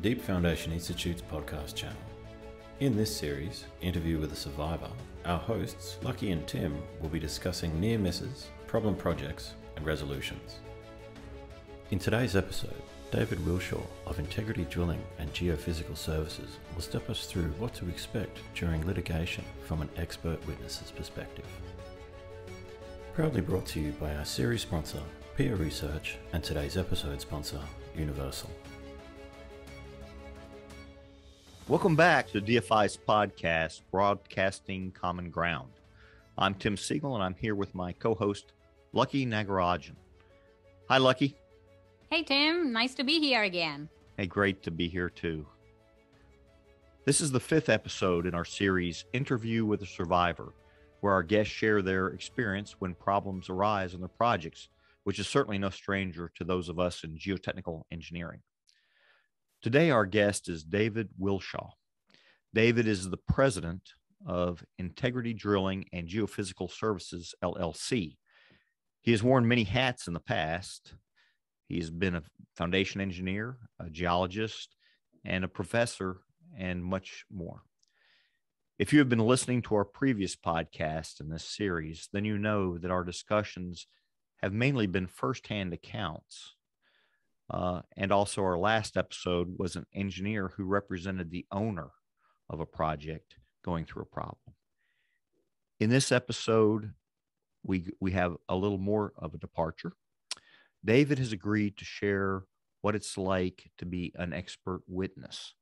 the Deep Foundations Institute's podcast channel. In this series, Interview with a Survivor, our hosts, Lucky and Tim, will be discussing near misses, problem projects, and resolutions. In today's episode, David Wilshaw of Integrity Drilling and Geophysical Services will step us through what to expect during litigation from an expert witness's perspective. Proudly brought to you by our series sponsor, Peer Research, and today's episode sponsor, Universal. Welcome back to DFI's podcast, Broadcasting Common Ground. I'm Tim Siegel, and I'm here with my co host, Lucky Nagarajan. Hi, Lucky. Hey, Tim. Nice to be here again. Hey, great to be here too. This is the fifth episode in our series, Interview with a Survivor, where our guests share their experience when problems arise in their projects, which is certainly no stranger to those of us in geotechnical engineering. Today, our guest is David Wilshaw. David is the president of Integrity Drilling and Geophysical Services, LLC. He has worn many hats in the past. He's been a foundation engineer, a geologist, and a professor, and much more. If you have been listening to our previous podcast in this series, then you know that our discussions have mainly been firsthand accounts. Uh, and also, our last episode was an engineer who represented the owner of a project going through a problem. In this episode, we, we have a little more of a departure. David has agreed to share what it's like to be an expert witness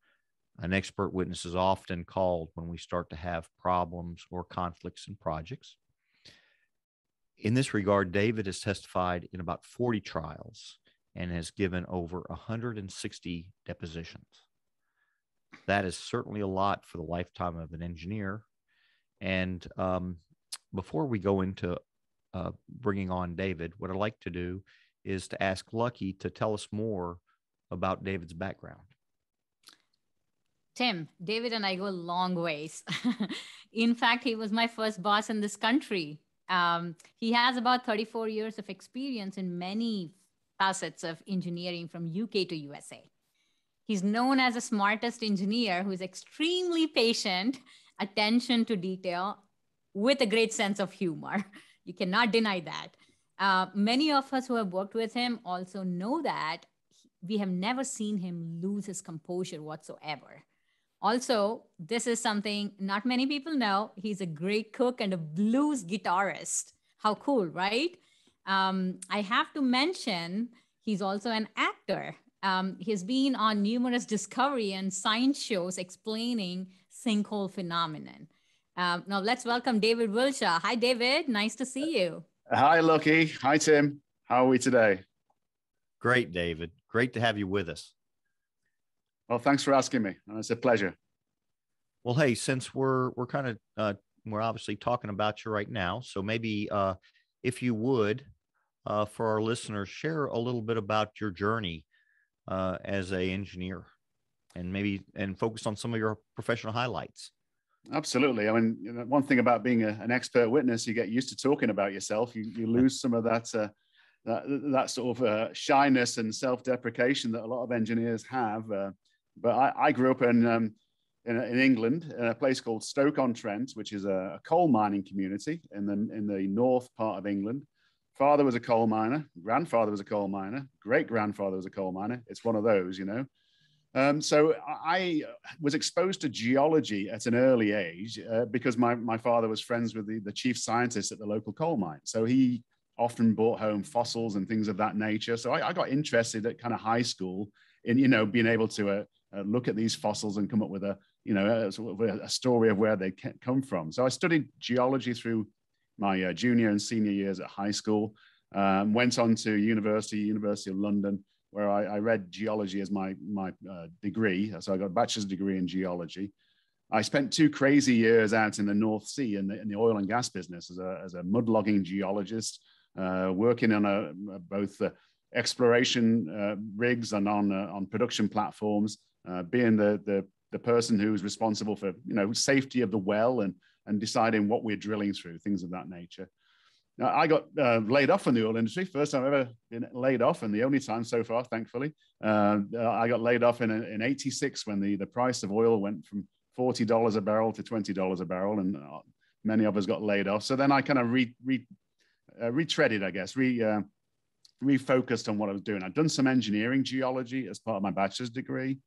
an expert witness is often called when we start to have problems or conflicts in projects. In this regard, David has testified in about 40 trials and has given over 160 depositions. That is certainly a lot for the lifetime of an engineer. And um, before we go into uh, bringing on David, what I'd like to do is to ask Lucky to tell us more about David's background. Tim, David and I go long ways. in fact, he was my first boss in this country. Um, he has about 34 years of experience in many facets of engineering from UK to USA. He's known as the smartest engineer who is extremely patient, attention to detail, with a great sense of humor. You cannot deny that. Uh, many of us who have worked with him also know that we have never seen him lose his composure whatsoever. Also, this is something not many people know. He's a great cook and a blues guitarist. How cool, right? Um, I have to mention he's also an actor. Um, he's been on numerous discovery and science shows explaining sinkhole phenomenon. Um, now let's welcome David Wilshaw. Hi, David. Nice to see you. Hi, Lucky. Hi, Tim. How are we today? Great, David. Great to have you with us. Well, thanks for asking me. It's a pleasure. Well, hey, since we're we're kind of uh, we're obviously talking about you right now, so maybe uh, if you would, uh, for our listeners, share a little bit about your journey uh, as a engineer, and maybe and focus on some of your professional highlights. Absolutely. I mean, one thing about being a, an expert witness, you get used to talking about yourself. You you lose some of that. Uh, that, that sort of uh, shyness and self-deprecation that a lot of engineers have. Uh, but I, I grew up in, um, in, in, England, in a place called Stoke-on-Trent, which is a, a, coal mining community in the, in the north part of England. Father was a coal miner, grandfather was a coal miner, great grandfather was a coal miner. It's one of those, you know. Um, so I was exposed to geology at an early age uh, because my, my father was friends with the, the chief scientist at the local coal mine. So he often brought home fossils and things of that nature. So I, I got interested at kind of high school in, you know, being able to uh, uh, look at these fossils and come up with a, you know, a, a, story of where they come from. So I studied geology through my uh, junior and senior years at high school. Um, went on to university, University of London, where I, I read geology as my my uh, degree. So I got a bachelor's degree in geology. I spent two crazy years out in the North Sea in the, in the oil and gas business as a, as a mud logging geologist, uh, working on a, both exploration uh, rigs and on, uh, on production platforms, uh, being the, the, the person who's responsible for you know safety of the well and and deciding what we're drilling through things of that nature Now, I got uh, laid off in the oil industry. First time I've ever been laid off, and the only time so far, thankfully. Uh, I got laid off in in '86 when the the price of oil went from forty dollars a barrel to twenty dollars a barrel, and uh, many of us got laid off. So then I kind of re, re uh, retreaded, I guess, re uh, refocused on what I was doing. I'd done some engineering geology as part of my bachelor's degree.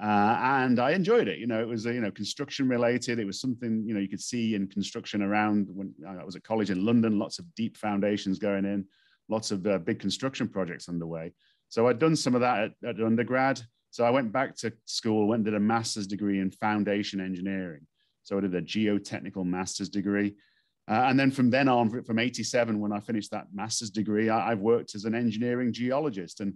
Uh, and I enjoyed it. You know, it was you know construction related. It was something you know you could see in construction around when I was at college in London. Lots of deep foundations going in, lots of uh, big construction projects underway. So I'd done some of that at, at, undergrad. So I went back to school, went and did a master's degree in foundation engineering. So I did a geotechnical master's degree. Uh, and then from then on, from 87, when I finished that master's degree, I, have worked as an engineering geologist. And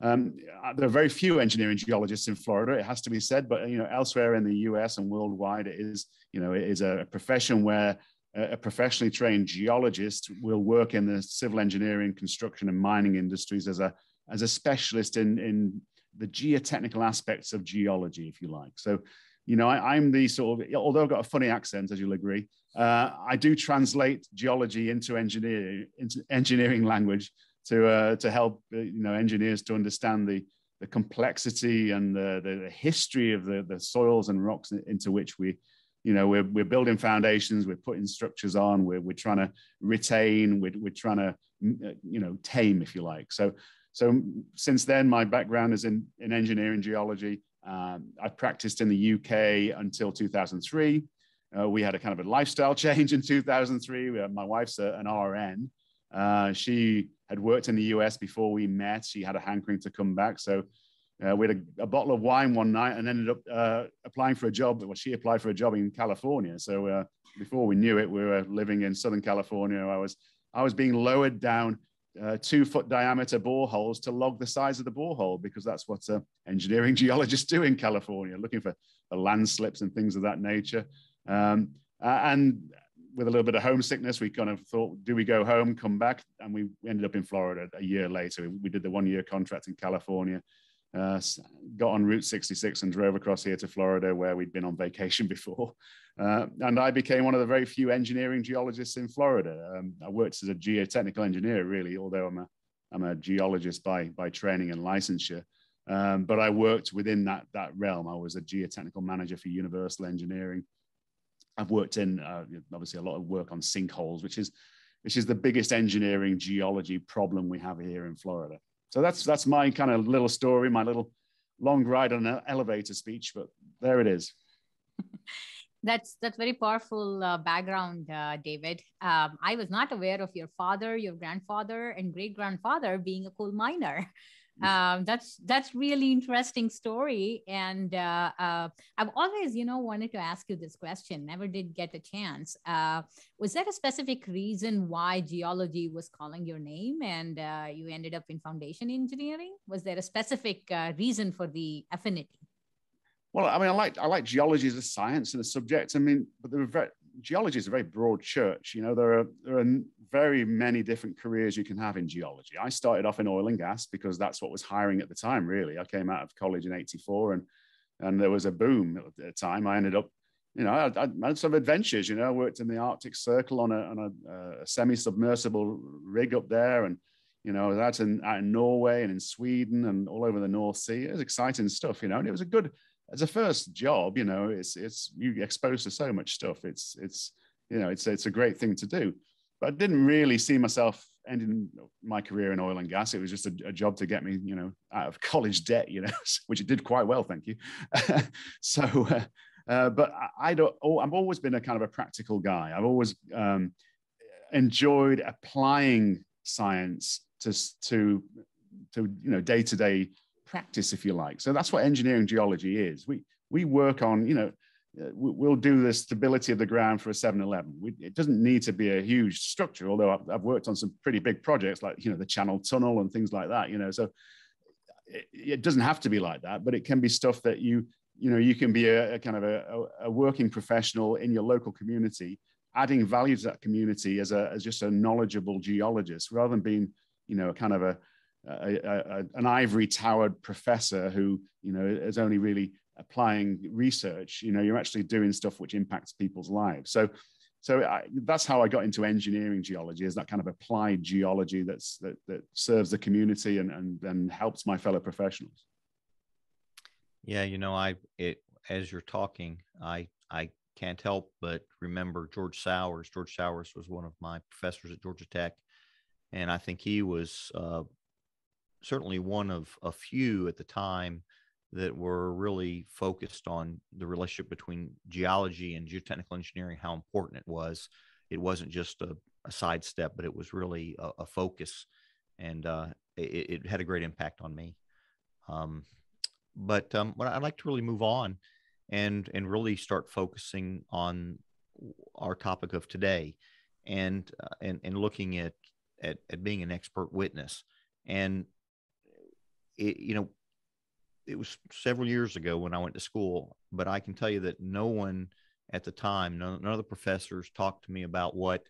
um, uh, there are very few engineering geologists in Florida, it has to be said, but you know, elsewhere in the US and worldwide, it is, you know, it is a profession where a professionally trained geologist will work in the civil engineering, construction, and mining industries as a as a specialist in in the geotechnical aspects of geology, if you like. So, you know, I, am the sort of although I've got a funny accent, as you'll agree, uh, I do translate geology into engineering into engineering language to uh, to help uh, you know engineers to understand the the complexity and the, the history of the, the soils and rocks into which we you know we're, we're building foundations we're putting structures on we're, we're trying to retain we're, we're trying to uh, you know tame if you like. So so since then my background is in, in engineering geology. Um, i practiced in the uk until 2003 uh, we had a kind of a lifestyle change in 2003 my wife's a, an rn uh, she had worked in the US before we met. She had a hankering to come back. So uh, we had a, a, bottle of wine one night and ended up uh, applying for a job. Well, she applied for a job in California. So uh, before we knew it, we were living in Southern California. I was, I was being lowered down uh, two foot diameter boreholes to log the size of the borehole because that's what engineering geologists do in California, looking for, for landslips and things of that nature. Um, and with a little bit of homesickness, we kind of thought, do we go home, come back? And we ended up in Florida a year later. We did the one year contract in California, uh, got on Route 66 and drove across here to Florida where we'd been on vacation before. Uh, and I became one of the very few engineering geologists in Florida. Um, I worked as a geotechnical engineer, really, although I'm a, I'm a geologist by, by training and licensure. Um, but I worked within that, that realm. I was a geotechnical manager for Universal Engineering. I've worked in uh, obviously a lot of work on sinkholes, which is which is the biggest engineering geology problem we have here in Florida. So that's that's my kind of little story, my little long ride on an elevator speech, but there it is. that's that's very powerful uh, background, uh, David. Um, I was not aware of your father, your grandfather, and great grandfather being a coal miner um, that's that's really interesting story and uh, uh, i've always you know wanted to ask you this question never did get a chance uh, was there a specific reason why geology was calling your name and uh, you ended up in foundation engineering was there a specific uh, reason for the affinity well, I mean, I like I like geology as a science and a subject. I mean, but there are very, geology is a very broad church. You know, there are there are very many different careers you can have in geology. I started off in oil and gas because that's what was hiring at the time. Really, I came out of college in '84, and and there was a boom at the time. I ended up, you know, I, I had some adventures. You know, I worked in the Arctic Circle on a on a, a semi-submersible rig up there, and you know, that's in out in Norway and in Sweden and all over the North Sea. It was exciting stuff, you know, and it was a good as a first job, you know, it's it's you exposed to so much stuff. It's it's you know, it's it's a great thing to do. But I didn't really see myself ending my career in oil and gas. It was just a, a job to get me, you know, out of college debt, you know, which it did quite well, thank you. so, uh, uh, but I, I, don't. Oh, I've always been a kind of a practical guy. I've always um, enjoyed applying science to to to you know day to day practice, if you like. So that's what engineering geology is. We we work on, you know, uh, we'll do the stability of the ground for a 7-Eleven. It doesn't need to be a huge structure, although I've, I've, worked on some pretty big projects like, you know, the Channel Tunnel and things like that, you know, so it, it doesn't have to be like that, but it can be stuff that you, you know, you can be a, a kind of a, a, working professional in your local community, adding value to that community as, a, as just a knowledgeable geologist rather than being, you know, a kind of a, a, a, an ivory towered professor who you know is only really applying research you know you're actually doing stuff which impacts people's lives so so I, that's how I got into engineering geology, is that kind of applied geology that's that, that serves the community and and and helps my fellow professionals. Yeah, you know, I it as you're talking, I I can't help but remember George Sowers. George Sowers was one of my professors at Georgia Tech, and I think he was uh, certainly one of a few at the time that were really focused on the relationship between geology and geotechnical engineering, how important it was. It wasn't just a, a sidestep, but it was really a, a focus, and uh, it, it, had a great impact on me. Um, but um, I'd like to really move on and and really start focusing on our topic of today, and uh, and and looking at, at at being an expert witness, and it, you know it was several years ago when I went to school, but I can tell you that no one at the time, none, none of the professors talked to me about what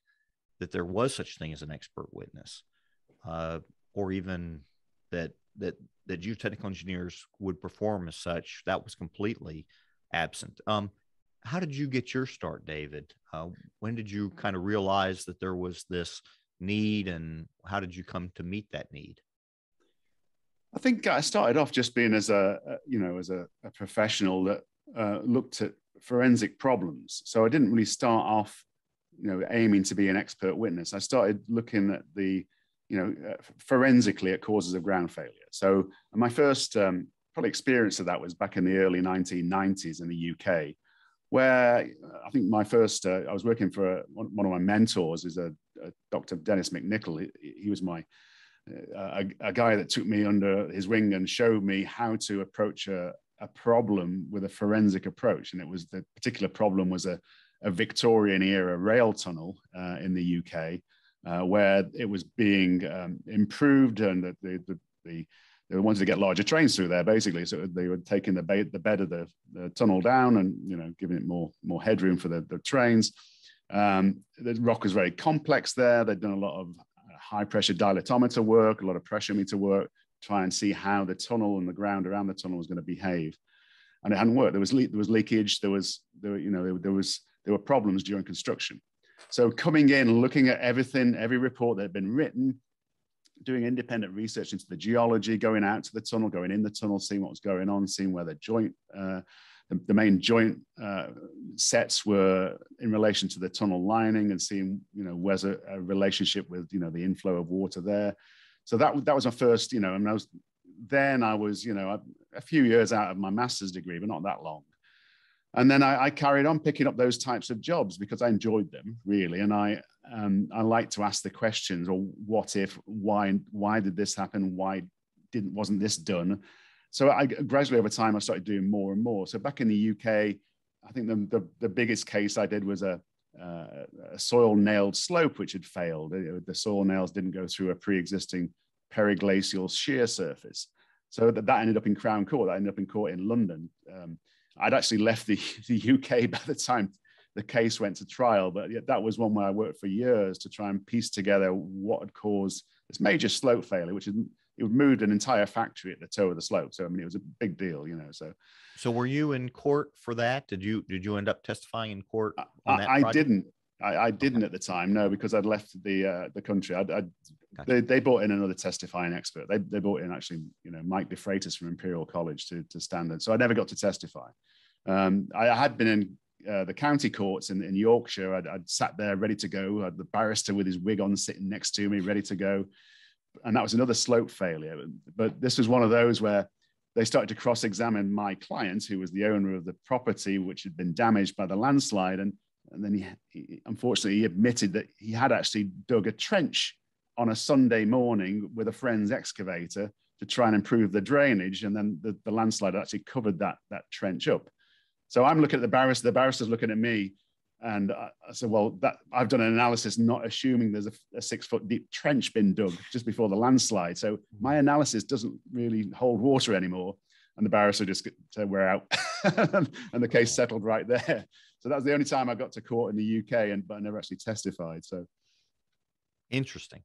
that there was such thing as an expert witness, uh, or even that that that geotechnical engineers would perform as such. That was completely absent. Um, how did you get your start, David? Uh, when did you kind of realize that there was this need, and how did you come to meet that need? I think I started off just being as a, you know, as a, a professional that uh, looked at forensic problems. So I didn't really start off, you know, aiming to be an expert witness. I started looking at the, you know, uh, forensically at causes of ground failure. So my first um, probably experience of that was back in the early 1990s in the UK, where I think my first, uh, I was working for a, one of my mentors is a, a Dr. Dennis McNichol. He, he was my a, a, guy that took me under his wing and showed me how to approach a, a problem with a forensic approach. And it was the particular problem was a, a Victorian era rail tunnel uh, in the UK, uh, where it was being um, improved and the, the, the, the, they wanted to get larger trains through there basically. So they were taking the, bed, the bed of the, the, tunnel down and, you know, giving it more, more headroom for the, the trains. Um, the rock was very complex there. They'd done a lot of high pressure dilatometer work, a lot of pressure meter work, try and see how the tunnel and the ground around the tunnel was going to behave. And it hadn't worked. There was there was leakage. There was there you know there, there was there were problems during construction. So coming in, looking at everything, every report that had been written, doing independent research into the geology, going out to the tunnel, going in the tunnel, seeing what was going on, seeing where the joint uh, the, the main joint uh, sets were in relation to the tunnel lining and seeing, you know, where's a, a, relationship with, you know, the inflow of water there. So that, that was my first, you know, and I was, then I was, you know, a, a few years out of my master's degree, but not that long. And then I, I, carried on picking up those types of jobs because I enjoyed them really, and I um, I like to ask the questions or what if, why, why did this happen, why didn't wasn't this done, so I gradually over time I started doing more and more. So back in the UK, I think the the, the biggest case I did was a uh, a soil nailed slope which had failed. The soil nails didn't go through a pre-existing periglacial shear surface. So that, that ended up in Crown Court. That ended up in court in London. Um, I'd actually left the, the UK by the time the case went to trial, but that was one where I worked for years to try and piece together what had caused this major slope failure, which is it moved an entire factory at the toe of the slope. So I mean, it was a big deal, you know. So, so were you in court for that? Did you did you end up testifying in court? I, I didn't. I, I didn't okay. at the time, no, because I'd left the uh, the country. I'd, I'd, gotcha. they, they brought in another testifying expert. They, they brought in actually, you know, Mike DeFreitas from Imperial College to to stand in. So I never got to testify. Um, I, I had been in uh, the county courts in, in Yorkshire. I'd, I'd, sat there ready to go. I had the barrister with his wig on sitting next to me, ready to go and that was another slope failure. But this was one of those where they started to cross-examine my client, who was the owner of the property, which had been damaged by the landslide, and and then he, he unfortunately he admitted that he had actually dug a trench on a Sunday morning with a friend's excavator to try and improve the drainage, and then the, the landslide actually covered that that trench up. So I'm looking at the barrister, the barrister's looking at me, and I, said, well, that I've done an analysis not assuming there's a, a, six foot deep trench been dug just before the landslide. So my analysis doesn't really hold water anymore. And the barrister just said, we're out. and the case settled right there. So that was the only time I got to court in the UK, and but I never actually testified. So interesting.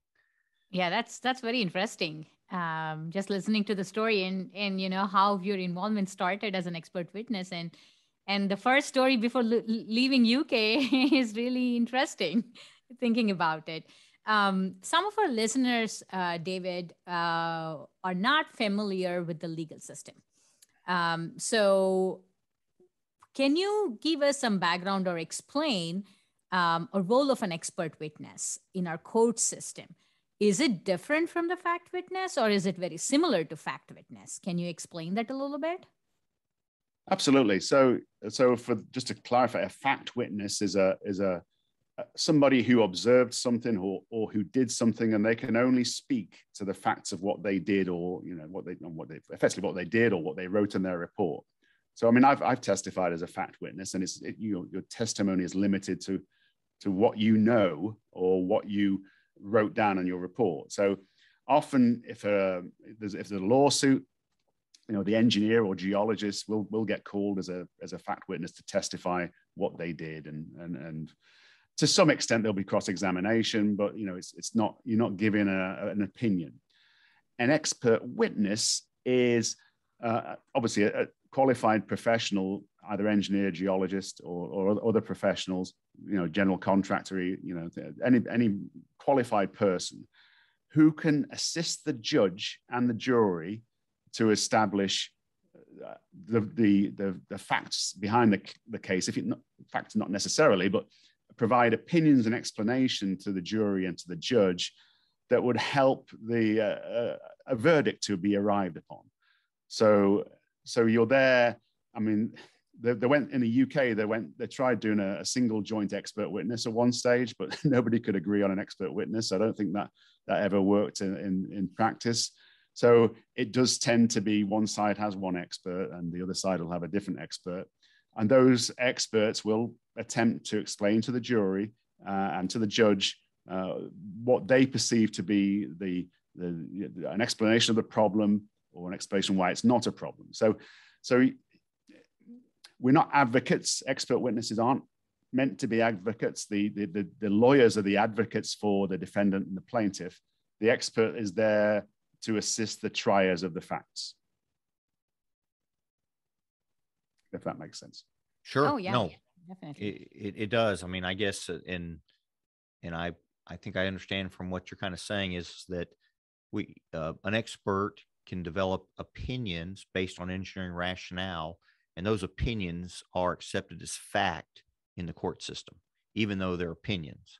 Yeah, that's that's very interesting. Um, just listening to the story and and you know how your involvement started as an expert witness and And the first story before leaving UK is really interesting, thinking about it. Um, some of our listeners, uh, David, uh, are not familiar with the legal system. Um, so, can you give us some background or explain um, a role of an expert witness in our court system? Is it different from the fact witness, or is it very similar to fact witness? Can you explain that a little bit? Absolutely. So, so for just to clarify, a fact witness is a is a somebody who observed something or, or who did something and they can only speak to the facts of what they did or you know what they what they effectively what they did or what they wrote in their report so i mean i've, I've testified as a fact witness and it's it, you, your testimony is limited to to what you know or what you wrote down in your report so often if a there's, if there's a lawsuit you know the engineer or geologist will will get called as a as a fact witness to testify what they did and and and to some extent there'll be cross examination, but you know it's it's not you're not giving a, an opinion. An expert witness is uh, obviously a, a, qualified professional, either engineer, geologist, or, or other professionals, you know, general contractor, you know, any any qualified person who can assist the judge and the jury to establish uh, the, the, the, the, facts behind the, the case, if it not, facts not necessarily, but provide opinions and explanation to the jury and to the judge that would help the uh, uh a verdict to be arrived upon. So, so you're there. I mean, they, they, went in the UK. They went. They tried doing a, a, single joint expert witness at one stage, but nobody could agree on an expert witness. I don't think that that ever worked in, in, in practice. So it does tend to be one side has one expert and the other side will have a different expert. And those experts will attempt to explain to the jury uh, and to the judge uh, what they perceive to be the, the, an explanation of the problem or an explanation why it's not a problem. So, so we're not advocates. Expert witnesses aren't meant to be advocates. The, the, the, the lawyers are the advocates for the defendant and the plaintiff. The expert is there to assist the triers of the facts. If that makes sense. Sure. Oh, yeah. No, definitely. It, it, it does. I mean, I guess, uh, and, and I, I think I understand from what you're kind of saying is that we, uh, an expert can develop opinions based on engineering rationale, and those opinions are accepted as fact in the court system, even though they're opinions.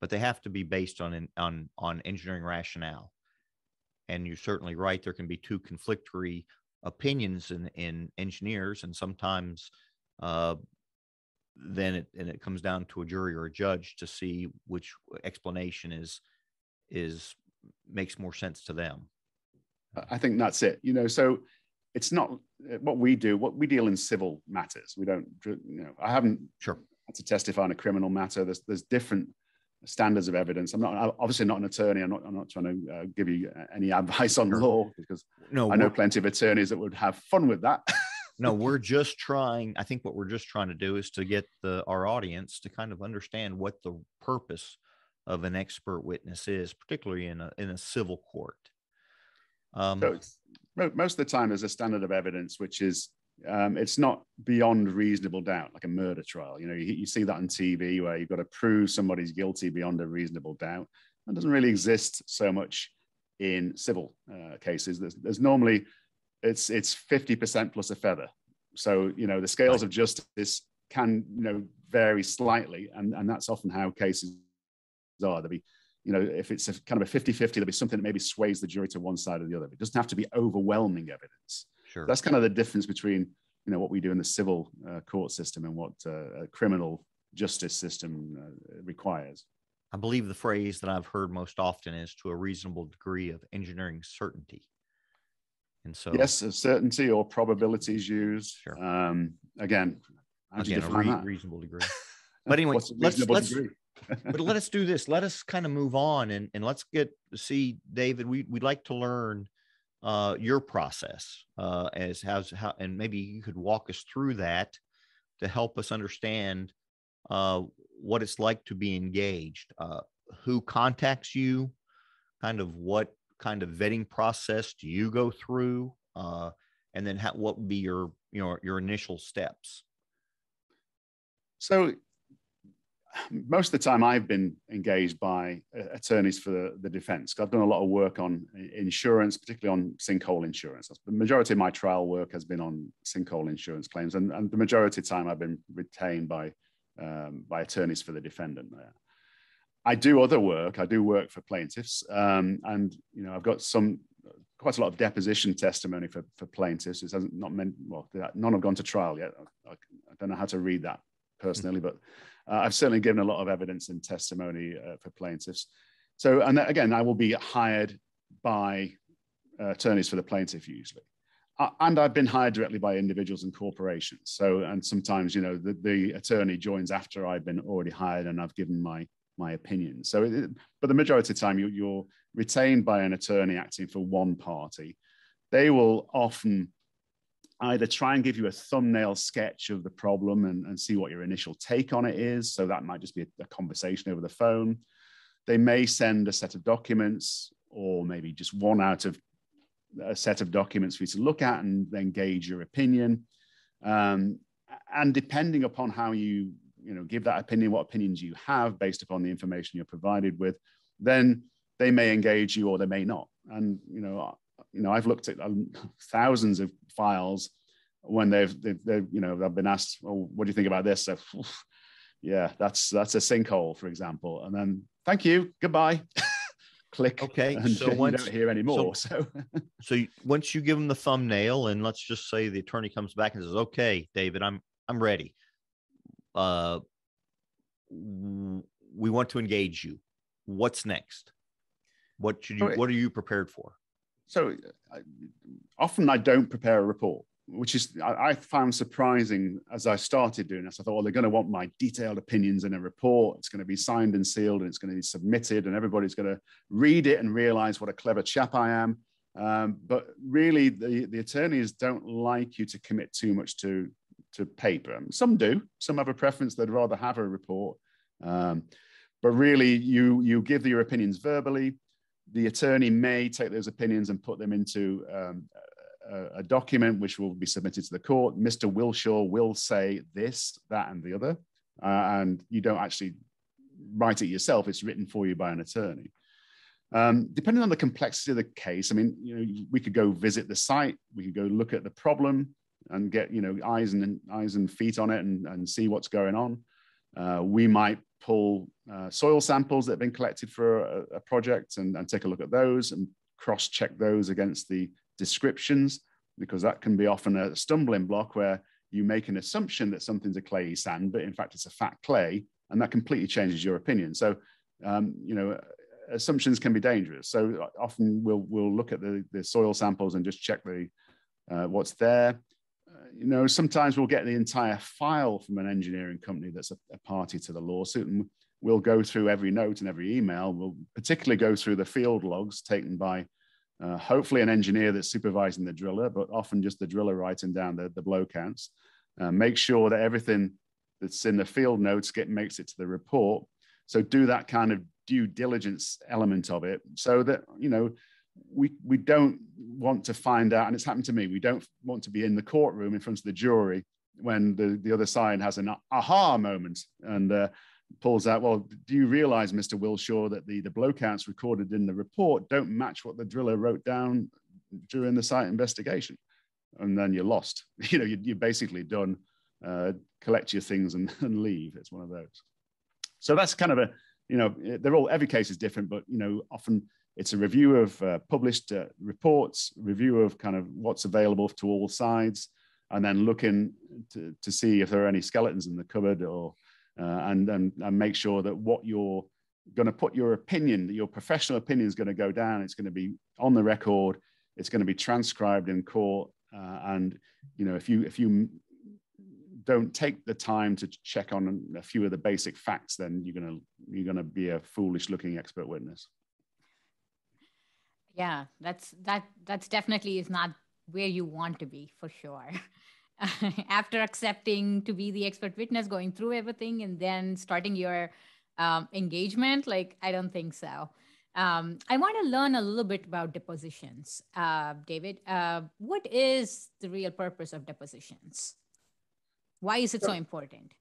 But they have to be based on on on engineering rationale. And you're certainly right. There can be two conflictory opinions in in engineers, and sometimes uh, then it and it comes down to a jury or a judge to see which explanation is is makes more sense to them. I think that's it. You know, so it's not uh, what we do. What we deal in civil matters. We don't. You know, I haven't sure had to testify on a criminal matter. There's there's different standards of evidence. I'm not obviously not an attorney. I'm not. I'm not trying to uh, give you uh, any advice on law because no, I know plenty of attorneys that would have fun with that. no, we're just trying. I think what we're just trying to do is to get the our audience to kind of understand what the purpose of an expert witness is, particularly in a in a civil court. Um, so most of the time, there's a standard of evidence which is um, it's not beyond reasonable doubt, like a murder trial. You know, you, you see that on TV where you've got to prove somebody's guilty beyond a reasonable doubt. That doesn't really exist so much in civil uh, cases. There's, there's normally it's it's 50% plus a feather. So, you know, the scales of justice can, you know, vary slightly. And, and that's often how cases are. There'll be, you know, if it's a kind of a 50 50, there'll be something that maybe sways the jury to one side or the other. It doesn't have to be overwhelming evidence. Sure. That's kind of the difference between, you know, what we do in the civil uh, court system and what uh, a criminal justice system uh, requires. I believe the phrase that I've heard most often is to a reasonable degree of engineering certainty. And so, yes, certainty or probabilities used. Sure. Um, again, again, a re- reasonable degree. But anyway, let's let's. but let us do this. Let us kind of move on and, and let's get to see David. We we'd like to learn uh, your process uh, as how's how and maybe you could walk us through that to help us understand uh, what it's like to be engaged. Uh, who contacts you? Kind of what kind of vetting process do you go through? Uh, and then how, what would be your, you know, your initial steps? So most of the time I've been engaged by uh, attorneys for the, the defense. I've done a lot of work on insurance, particularly on sinkhole insurance. The majority of my trial work has been on sinkhole insurance claims, and, and the majority of time I've been retained by, um, by attorneys for the defendant there. I do other work. I do work for plaintiffs, um, and you know I've got some quite a lot of deposition testimony for, for plaintiffs. It hasn't not meant well, none have gone to trial yet. I, I don't know how to read that personally, but I've certainly given a lot of evidence and testimony uh, for plaintiffs. So, and again, I will be hired by uh, attorneys for the plaintiff usually. Uh, and I've been hired directly by individuals and corporations. So, and sometimes, you know, the, the attorney joins after I've been already hired and I've given my my opinion. So, it, but the majority of the time, you, you're retained by an attorney acting for one party. They will often either try and give you a thumbnail sketch of the problem and, and see what your initial take on it is. So that might just be a, a conversation over the phone. They may send a set of documents or maybe just one out of a set of documents for you to look at and then gauge your opinion. Um, and depending upon how you you know give that opinion, what opinions you have based upon the information you're provided with, then they may engage you or they may not. And you know you know, I've looked at um, thousands of files when they've, they've, they've, you know, I've been asked, "Oh, what do you think about this?" So, yeah, that's that's a sinkhole, for example, and then thank you, goodbye. Click. Okay, and so once, you don't hear anymore. So, so, so you, once you give them the thumbnail, and let's just say the attorney comes back and says, "Okay, David, I'm I'm ready. Uh, we want to engage you. What's next? What should you? What are you prepared for?" So often I don't prepare a report, which is I, I, found surprising as I started doing this. I thought, well, they're going to want my detailed opinions in a report. It's going to be signed and sealed, and it's going to be submitted, and everybody's going to read it and realize what a clever chap I am. Um, but really, the, the attorneys don't like you to commit too much to to paper. Some do. Some have a preference; they'd rather have a report. Um, but really, you you give your opinions verbally the attorney may take those opinions and put them into um, a, a, document which will be submitted to the court. Mr. Wilshaw will say this, that, and the other, uh, and you don't actually write it yourself. It's written for you by an attorney. Um, depending on the complexity of the case, I mean, you know, we could go visit the site, we could go look at the problem and get, you know, eyes and eyes and feet on it and, and see what's going on. Uh, we might pull uh, soil samples that have been collected for a, a project and, and, take a look at those and cross check those against the descriptions, because that can be often a stumbling block where you make an assumption that something's a clayey sand, but in fact it's a fat clay, and that completely changes your opinion. So, um, you know, assumptions can be dangerous. So often we'll, we'll look at the, the soil samples and just check the, uh, what's there you know, sometimes we'll get the entire file from an engineering company that's a, a, party to the lawsuit, and we'll go through every note and every email. We'll particularly go through the field logs taken by uh, hopefully an engineer that's supervising the driller, but often just the driller writing down the, the blow counts. Uh, make sure that everything that's in the field notes get makes it to the report. So do that kind of due diligence element of it, so that you know we we don't want to find out, and it's happened to me. We don't want to be in the courtroom in front of the jury when the, the other side has an aha moment and uh, pulls out. Well, do you realize, Mr. Wilshaw, that the the blow counts recorded in the report don't match what the driller wrote down during the site investigation? And then you're lost. You know, you, are basically done. Uh, collect your things and, and leave. It's one of those. So that's kind of a you know they're all every case is different, but you know often it's a review of uh, published uh, reports, review of kind of what's available to all sides, and then looking to, to see if there are any skeletons in the cupboard or uh, and, and, and make sure that what you're going to put your opinion, your professional opinion is going to go down. It's going to be on the record. It's going to be transcribed in court. Uh, and you know, if you if you don't take the time to check on a few of the basic facts, then you're going to you're going to be a foolish looking expert witness yeah that's that that's definitely is not where you want to be for sure. After accepting to be the expert witness going through everything and then starting your um, engagement like i don't think so. Um, i want to learn a little bit about depositions. Uh, david uh, what is the real purpose of depositions? Why is it so important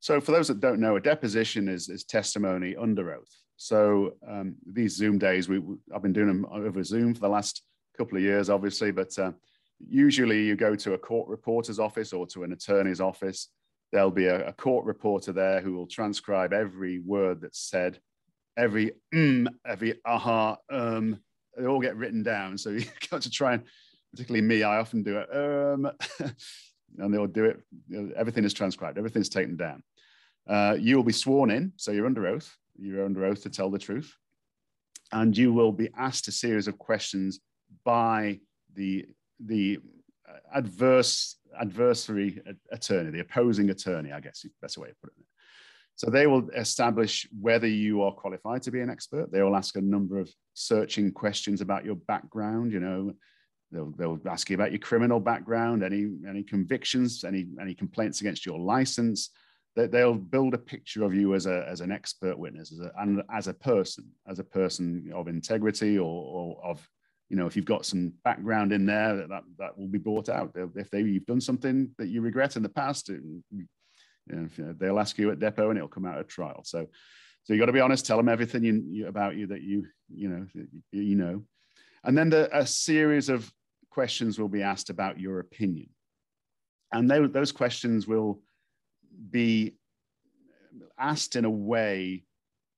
So for those that don't know, a deposition is, is testimony under oath. So um, these Zoom days, we, I've been doing them over Zoom for the last couple of years, obviously, but uh, usually you go to a court reporter's office or to an attorney's office. There'll be a, a court reporter there who will transcribe every word that's said, every mm, every aha, um, they all get written down. So you've got to try and, particularly me, I often do it, um, and they'll do it. Everything is transcribed, everything's taken down. Uh, you will be sworn in, so you're under oath. You're under oath to tell the truth. And you will be asked a series of questions by the, the adverse adversary attorney, the opposing attorney, I guess that's the best way to put it. So they will establish whether you are qualified to be an expert. They will ask a number of searching questions about your background. You know, they'll, they'll ask you about your criminal background, any any convictions, any any complaints against your license. They, they'll build a picture of you as a as an expert witness, as a, and as a person, as a person of integrity or, or of you know, if you've got some background in there, that that, that will be brought out. If they, you've done something that you regret in the past, you know, they'll ask you at depo and it'll come out at trial. So, so you got to be honest. Tell them everything you, you, about you that you you know you know, and then the, a series of questions will be asked about your opinion, and they, those questions will be asked in a way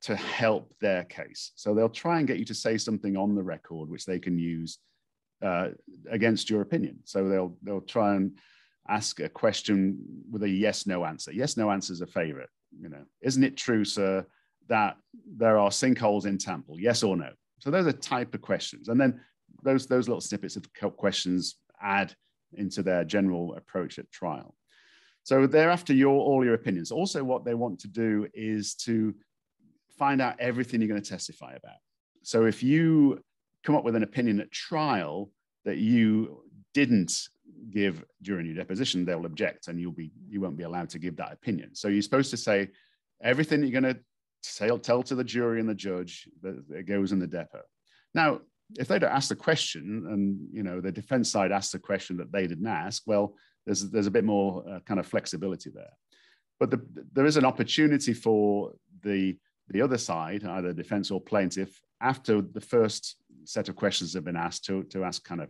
to help their case. So they'll try and get you to say something on the record which they can use uh, against your opinion. So they'll they'll try and ask a question with a yes no answer. Yes no answer is a favorite. You know, isn't it true, sir, that there are sinkholes in Temple? Yes or no? So those are type of questions, and then those those little snippets of questions add into their general approach at trial. So they're after your all your opinions. Also, what they want to do is to find out everything you're going to testify about. So if you come up with an opinion at trial that you didn't give during your deposition, they'll object and you'll be you won't be allowed to give that opinion. So you're supposed to say everything that you're going to say, tell to the jury and the judge that it goes in the depo. Now, if they don't ask the question and you know the defense side asks a question that they didn't ask, well, there's there's a bit more uh, kind of flexibility there. But the, there is an opportunity for the the other side, either defense or plaintiff, after the first set of questions have been asked, to, to ask kind of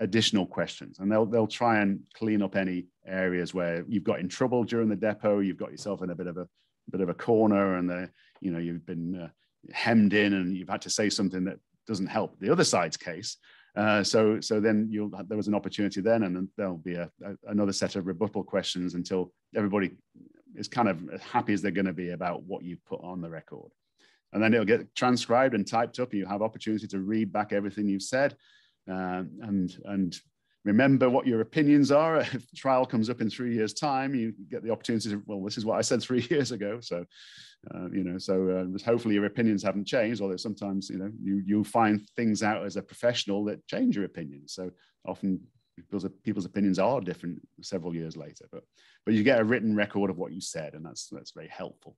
additional questions and they'll they'll try and clean up any areas where you've got in trouble during the depo you've got yourself in a bit of a bit of a corner and the you know you've been uh, hemmed in and you've had to say something that doesn't help the other side's case. Uh, so so then you'll there was an opportunity then and then there'll be a, a, another set of rebuttal questions until everybody is kind of as happy as they're going to be about what you've put on the record. And then it'll get transcribed and typed up and you have opportunity to read back everything you've said. Um, and and remember what your opinions are. If trial comes up in three years' time, you get the opportunity to, well, this is what I said three years ago. So, uh, you know, so uh, hopefully your opinions haven't changed, although sometimes, you know, you, you find things out as a professional that change your opinions. So often people's, people's opinions are different several years later, but, but you get a written record of what you said, and that's, that's very helpful.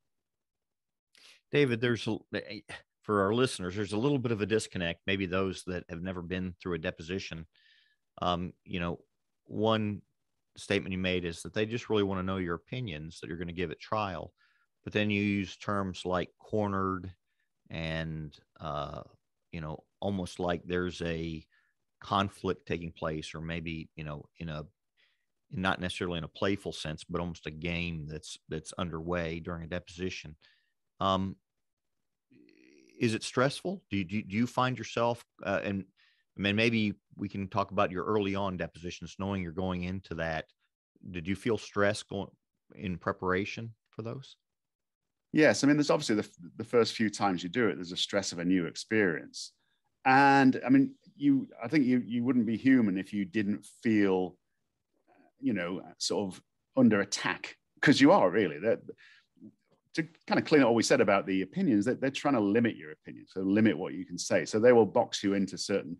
David, there's a, for our listeners, there's a little bit of a disconnect. Maybe those that have never been through a deposition. Um, you know, one statement you made is that they just really want to know your opinions that you're going to give at trial, but then you use terms like cornered and uh, you know almost like there's a conflict taking place, or maybe you know in a not necessarily in a playful sense, but almost a game that's that's underway during a deposition. Um, is it stressful? Do you, do you find yourself, uh, and I mean, maybe we can talk about your early on depositions, knowing you're going into that. Did you feel stress going in preparation for those? Yes, I mean, there's obviously the, the first few times you do it, there's a stress of a new experience, and I mean, you, I think you you wouldn't be human if you didn't feel, you know, sort of under attack because you are really. That to kind of clean up what we said about the opinions, that they're trying to limit your opinion, so limit what you can say. So they will box you into certain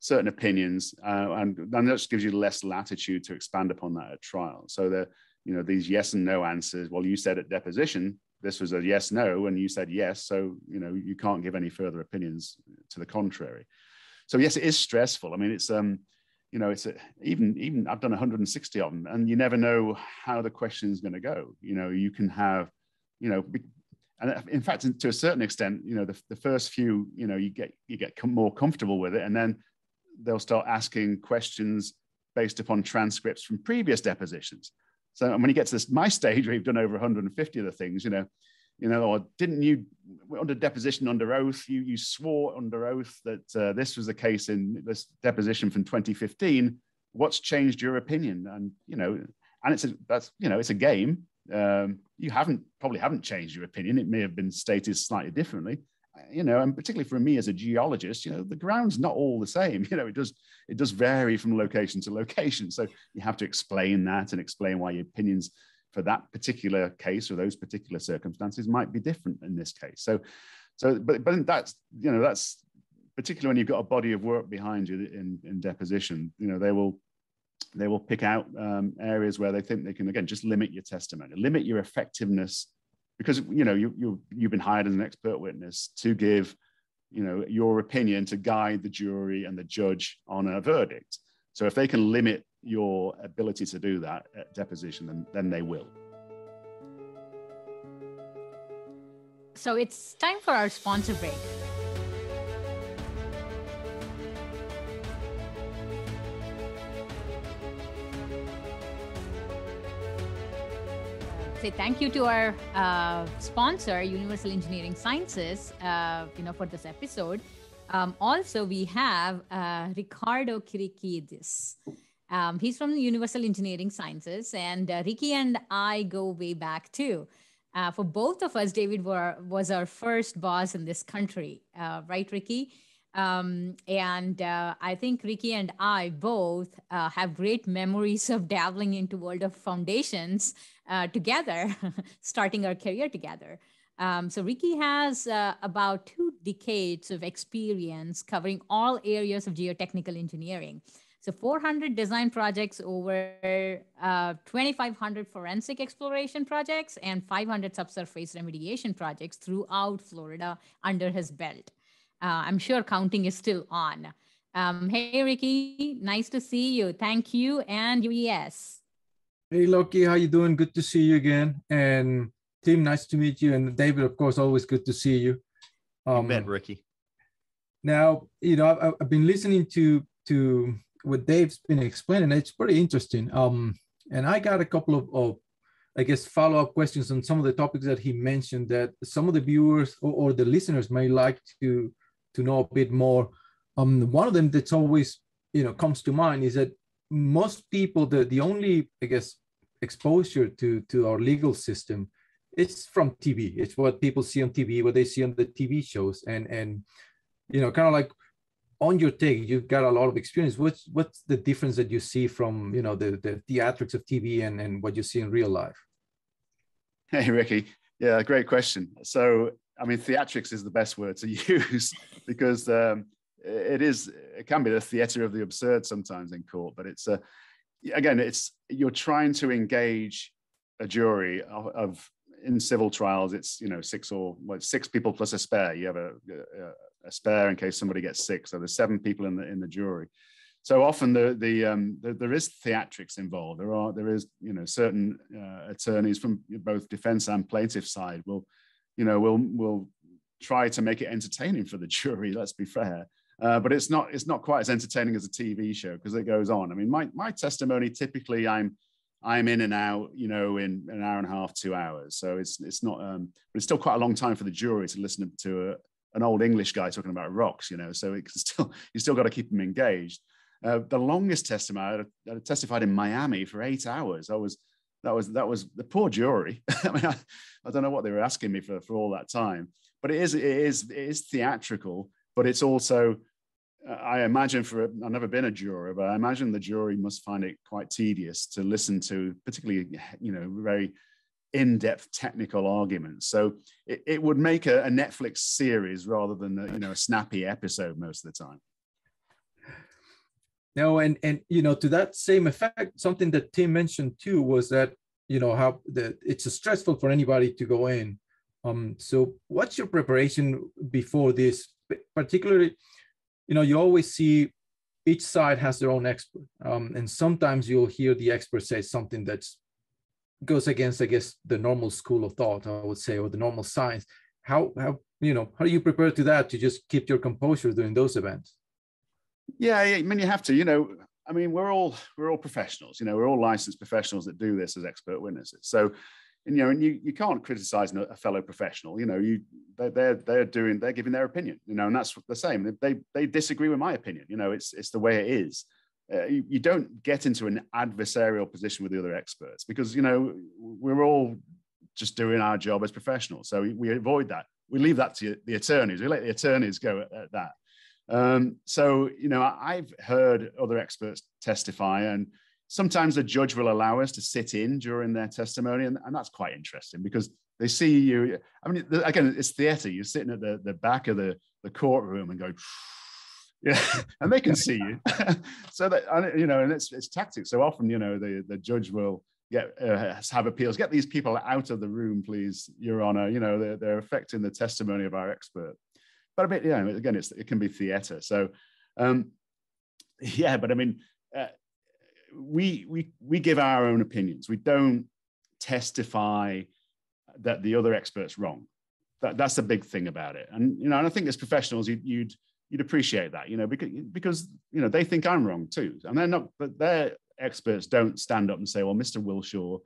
certain opinions, uh, and then that just gives you less latitude to expand upon that at trial. So the you know these yes and no answers. Well, you said at deposition this was a yes no, and you said yes, so you know you can't give any further opinions to the contrary. So yes, it is stressful. I mean, it's um you know, it's a, even even I've done 160 of them, and you never know how the question is going to go. You know, you can have, you know, and in fact, to a certain extent, you know, the, the first few, you know, you get you get more comfortable with it, and then they'll start asking questions based upon transcripts from previous depositions. So and when you get to this my stage where you've done over 150 of the things, you know, you know, or didn't you under deposition under oath, you you swore under oath that uh, this was the case in this deposition from 2015. What's changed your opinion? And you know, and it's a that's you know it's a game. Um, you haven't probably haven't changed your opinion. It may have been stated slightly differently you know, and particularly for me as a geologist, you know, the ground's not all the same. You know, it does it does vary from location to location. So you have to explain that and explain why your opinions for that particular case or those particular circumstances might be different in this case. So, so but but that's you know that's particularly when you've got a body of work behind you in, in deposition. You know, they will they will pick out um, areas where they think they can again just limit your testimony, limit your effectiveness because you know you, you you've been hired as an expert witness to give you know your opinion to guide the jury and the judge on a verdict. So if they can limit your ability to do that at deposition then, then they will. So it's time for our sponsor break say thank you to our uh, sponsor, Universal Engineering Sciences, uh, you know, for this episode. Um, also, we have uh, Ricardo Kirikidis. Um, he's from Universal Engineering Sciences, and uh, Ricky and I go way back too. Uh, for both of us, David were, was our first boss in this country, uh, right, Ricky? Um, and uh, I think Ricky and I both uh, have great memories of dabbling into world of foundations uh, together, starting our career together. Um, so Ricky has uh, about two decades of experience covering all areas of geotechnical engineering. So 400 design projects over uh, 2,500 forensic exploration projects and 500 subsurface remediation projects throughout Florida under his belt. Uh, I'm sure counting is still on. Um, hey, Ricky, nice to see you. Thank you and UES. Hey, Loki, how you doing? Good to see you again. And Tim, nice to meet you. And David, of course, always good to see you. Um, you bet, Ricky. Now, you know, I've, I've been listening to to what Dave's been explaining. It's pretty interesting. Um, and I got a couple of, of I guess, follow up questions on some of the topics that he mentioned that some of the viewers or, or the listeners may like to to know a bit more. Um, one of them that's always you know comes to mind is that most people the the only I guess exposure to to our legal system it's from TV. It's what people see on TV, what they see on the TV shows, and and you know, kind of like on your take, you've got a lot of experience. What's what's the difference that you see from you know the the theatrics of TV and and what you see in real life? Hey, Ricky. Yeah, great question. So I mean, theatrics is the best word to use because um, it is it can be the theater of the absurd sometimes in court, but it's a again, it's you're trying to engage a jury of, of in civil trials. It's you know six or well, six people plus a spare. You have a, a, a, spare in case somebody gets sick. So there's seven people in the in the jury. So often the the, um, the there is theatrics involved. There are there is you know certain uh, attorneys from both defense and plaintiff side will you know, we'll we'll try to make it entertaining for the jury. Let's be fair. Uh, but it's not it's not quite as entertaining as a TV show because it goes on. I mean, my my testimony typically I'm I'm in and out, you know, in an hour and a half, two hours. So it's it's not, um, but it's still quite a long time for the jury to listen to a, an old English guy talking about rocks, you know. So it's still you still got to keep them engaged. Uh, the longest testimony I testified in Miami for eight hours. I was that was that was the poor jury. I mean, I, I, don't know what they were asking me for for all that time, but it is it is it is theatrical, but it's also I imagine for I've never been a juror, but I imagine the jury must find it quite tedious to listen to, particularly you know very in-depth technical arguments. So it, it would make a, a Netflix series rather than a, you know a snappy episode most of the time. No, and and you know, to that same effect, something that Tim mentioned too was that you know how that it's stressful for anybody to go in. Um, so what's your preparation before this? Particularly, you know, you always see each side has their own expert, um, and sometimes you'll hear the expert say something that's goes against, I guess, the normal school of thought, I would say, or the normal science. How how you know how do you prepare to that to just keep your composure during those events? Yeah, I mean, you have to. You know, I mean, we're all we're all professionals. You know, we're all licensed professionals that do this as expert witnesses. So, and, you know, and you, you can't criticize a fellow professional. You know, you they're, they're they're doing they're giving their opinion. You know, and that's the same. They they disagree with my opinion. You know, it's it's the way it is. Uh, you, you don't get into an adversarial position with the other experts because you know we're all just doing our job as professionals. So we, we avoid that. We leave that to the attorneys. We let the attorneys go at, at that. Um, so, you know, I've heard other experts testify, and sometimes the judge will allow us to sit in during their testimony, and, and that's quite interesting because they see you. I mean, again, it's theatre. You're sitting at the, the back of the, the courtroom and going, yeah, and they can see you. so that you know, and it's it's tactics. So often, you know, the the judge will get uh, have appeals. Get these people out of the room, please, Your Honor. You know, they're they're affecting the testimony of our expert but a bit, yeah, again, it's, it can be theatre. So, um, yeah, but I mean, uh, we, we, we give our own opinions. We don't testify that the other expert's wrong. That, that's the big thing about it. And, you know, and I think as professionals, you'd, you'd, you'd appreciate that, you know, because, because, you know, they think I'm wrong too. And they're not, but their experts don't stand up and say, well, Mr. Wilshaw,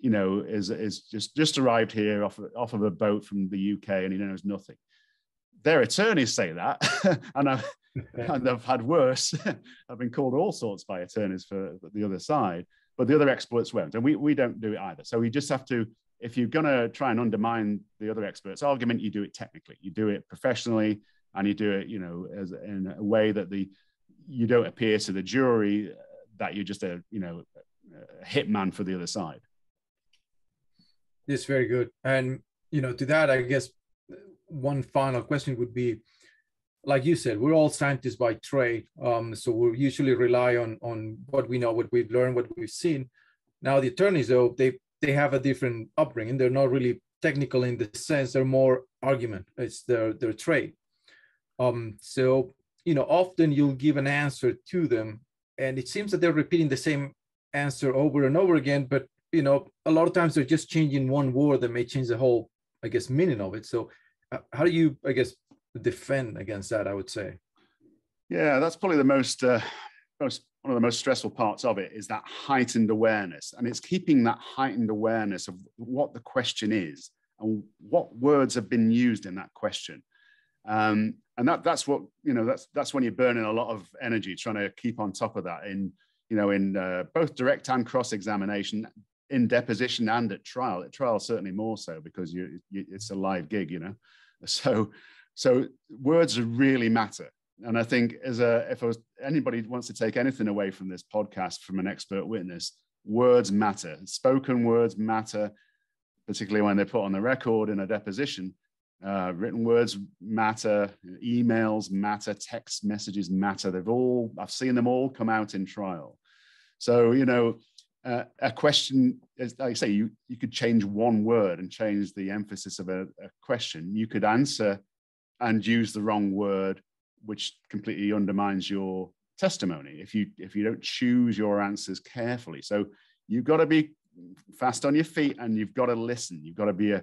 you know, is, is just, just arrived here off, off of a boat from the UK and he knows nothing their attorneys say that, and I've and I've had worse. I've been called all sorts by attorneys for the other side, but the other experts won't, and we we don't do it either. So we just have to. If you're going to try and undermine the other experts' argument, you do it technically. You do it professionally, and you do it, you know, as in a way that the you don't appear to the jury that you're just a you know a hitman for the other side. It's very good, and you know, to that, I guess one final question would be like you said we're all scientists by trade um, so we usually rely on on what we know what we've learned what we've seen. Now the attorneys though they they have a different upbringing. They're not really technical in the sense they're more argument. It's their their trade. Um so you know often you'll give an answer to them and it seems that they're repeating the same answer over and over again but you know a lot of times they're just changing one word that may change the whole i guess meaning of it. So how do you i guess defend against that i would say? Yeah that's probably the most uh, most one of the most stressful parts of it is that heightened awareness. And it's keeping that heightened awareness of what the question is and what words have been used in that question. Um, and that that's what you know that's that's when you're burning a lot of energy trying to keep on top of that in you know in uh, both direct and cross examination in deposition and at trial. At trial certainly more so because you, you it's a live gig you know So, so words really matter. And I think as a, if was, anybody wants to take anything away from this podcast from an expert witness, words matter. Spoken words matter, particularly when they're put on the record in a deposition. Uh, written words matter, emails matter, text messages matter. They've all, I've seen them all come out in trial. So, you know, uh, a question, as I say, you, you could change one word and change the emphasis of a, a, question. You could answer and use the wrong word, which completely undermines your testimony if you if you don't choose your answers carefully. So you've got to be fast on your feet and you've got to listen. You've got to be a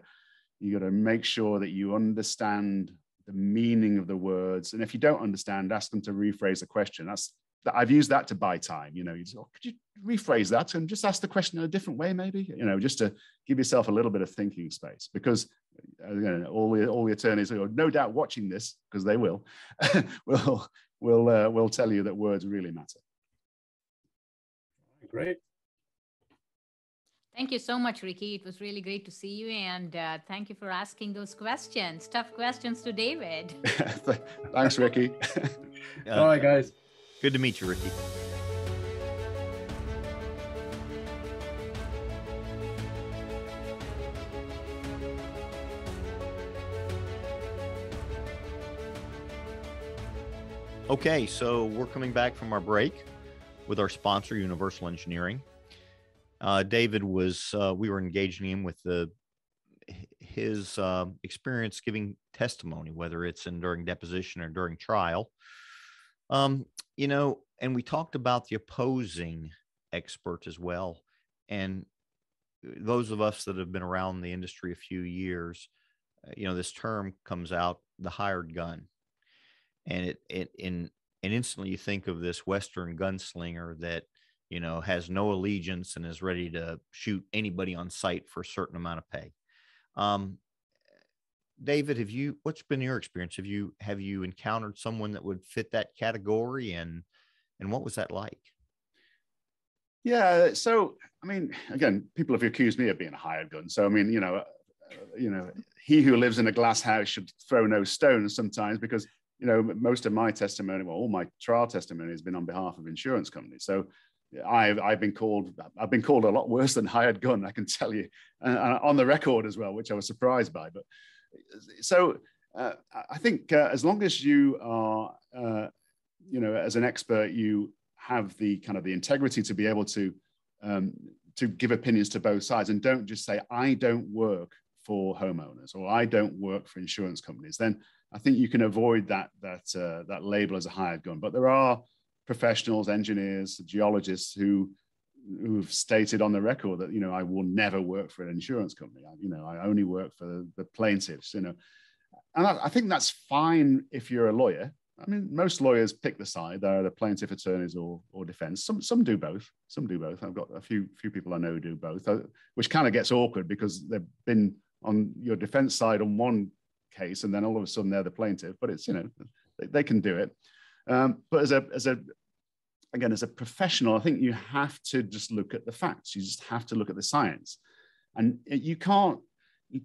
you got to make sure that you understand the meaning of the words. And if you don't understand, ask them to rephrase the question. That's I've used that to buy time. You know, you just, oh, could you rephrase that and just ask the question in a different way, maybe? You know, just to give yourself a little bit of thinking space, because uh, you know, all the all the attorneys who are no doubt watching this because they will, will will uh, will tell you that words really matter. Great. Thank you so much, Ricky. It was really great to see you, and uh, thank you for asking those questions, tough questions to David. Thanks, Ricky. All right, guys. Good to meet you, Ricky. Okay, so we're coming back from our break with our sponsor, Universal Engineering. Uh, David was, uh, we were engaging him with the his uh, experience giving testimony, whether it's in during deposition or during trial. Um, you know, and we talked about the opposing expert as well. And uh, those of us that have been around the industry a few years, uh, you know, this term comes out the hired gun. And it, it in and instantly you think of this Western gunslinger that, you know, has no allegiance and is ready to shoot anybody on sight for a certain amount of pay. Um, David, have you what's been your experience? Have you have you encountered someone that would fit that category and and what was that like? Yeah, so I mean, again, people have accused me of being a hired gun. So I mean, you know, uh, you know, he who lives in a glass house should throw no stones sometimes because you know most of my testimony, well, all my trial testimony has been on behalf of insurance companies. So I've I've been called I've been called a lot worse than hired gun, I can tell you, uh, on the record as well, which I was surprised by. But so uh, I think uh, as long as you are, uh, you know, as an expert, you have the kind of the integrity to be able to um, to give opinions to both sides, and don't just say I don't work for homeowners or I don't work for insurance companies. Then I think you can avoid that that uh, that label as a hired gun. But there are professionals, engineers, geologists who who've stated on the record that you know I will never work for an insurance company. I, you know, I only work for the, the plaintiffs. You know, and I, I, think that's fine if you're a lawyer. I mean, most lawyers pick the side. They're the plaintiff attorneys or or defense. Some some do both. Some do both. I've got a few few people I know do both, uh, which kind of gets awkward because they've been on your defense side on one case, and then all of a sudden they're the plaintiff. But it's you know they, they can do it. Um, but as a as a again, as a professional, I think you have to just look at the facts. You just have to look at the science. And you can't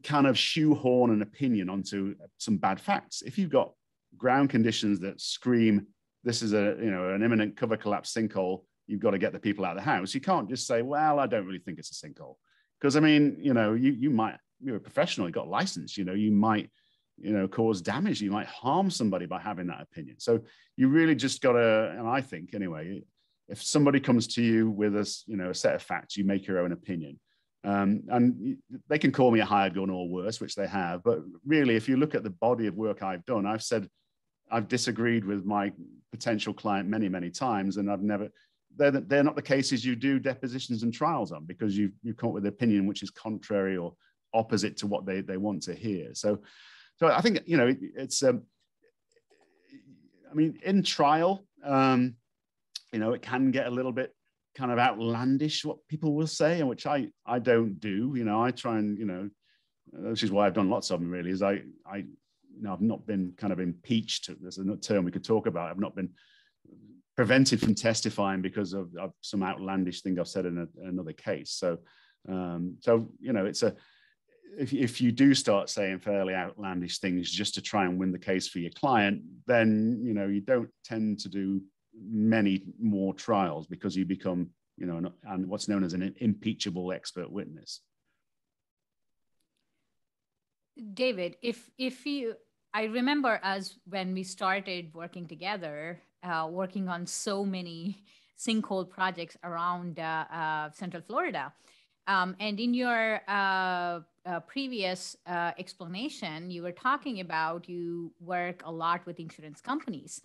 kind of shoehorn an opinion onto some bad facts. If you've got ground conditions that scream, this is a you know an imminent cover collapse sinkhole, you've got to get the people out of the house. You can't just say, well, I don't really think it's a sinkhole. Because I mean, you know, you you might, you're a professional, you've got license, you know, you might you know cause damage. You might harm somebody by having that opinion. So you really just got to and i think anyway if somebody comes to you with a you know a set of facts you make your own opinion. Um, and they can call me a hired gun or worse which they have but really if you look at the body of work i've done i've said i've disagreed with my potential client many many times and i've never they're, they're not the cases you do depositions and trials on because you you come up with an opinion which is contrary or opposite to what they, they want to hear. So so I think you know it, it's. Um, I mean, in trial, um, you know, it can get a little bit kind of outlandish what people will say, and which I I don't do. You know, I try and you know, which is why I've done lots of them. Really, is I I you know I've not been kind of impeached. There's a term we could talk about. I've not been prevented from testifying because of, of some outlandish thing I've said in a, another case. So, um, so you know, it's a if, if you do start saying fairly outlandish things just to try and win the case for your client, then you know you don't tend to do many more trials because you become you know and what's known as an impeachable expert witness. David, if if you, I remember us when we started working together, uh, working on so many sinkhole projects around uh, uh, Central Florida. Um, and in your uh, previous uh, explanation, you were talking about you work a lot with insurance companies.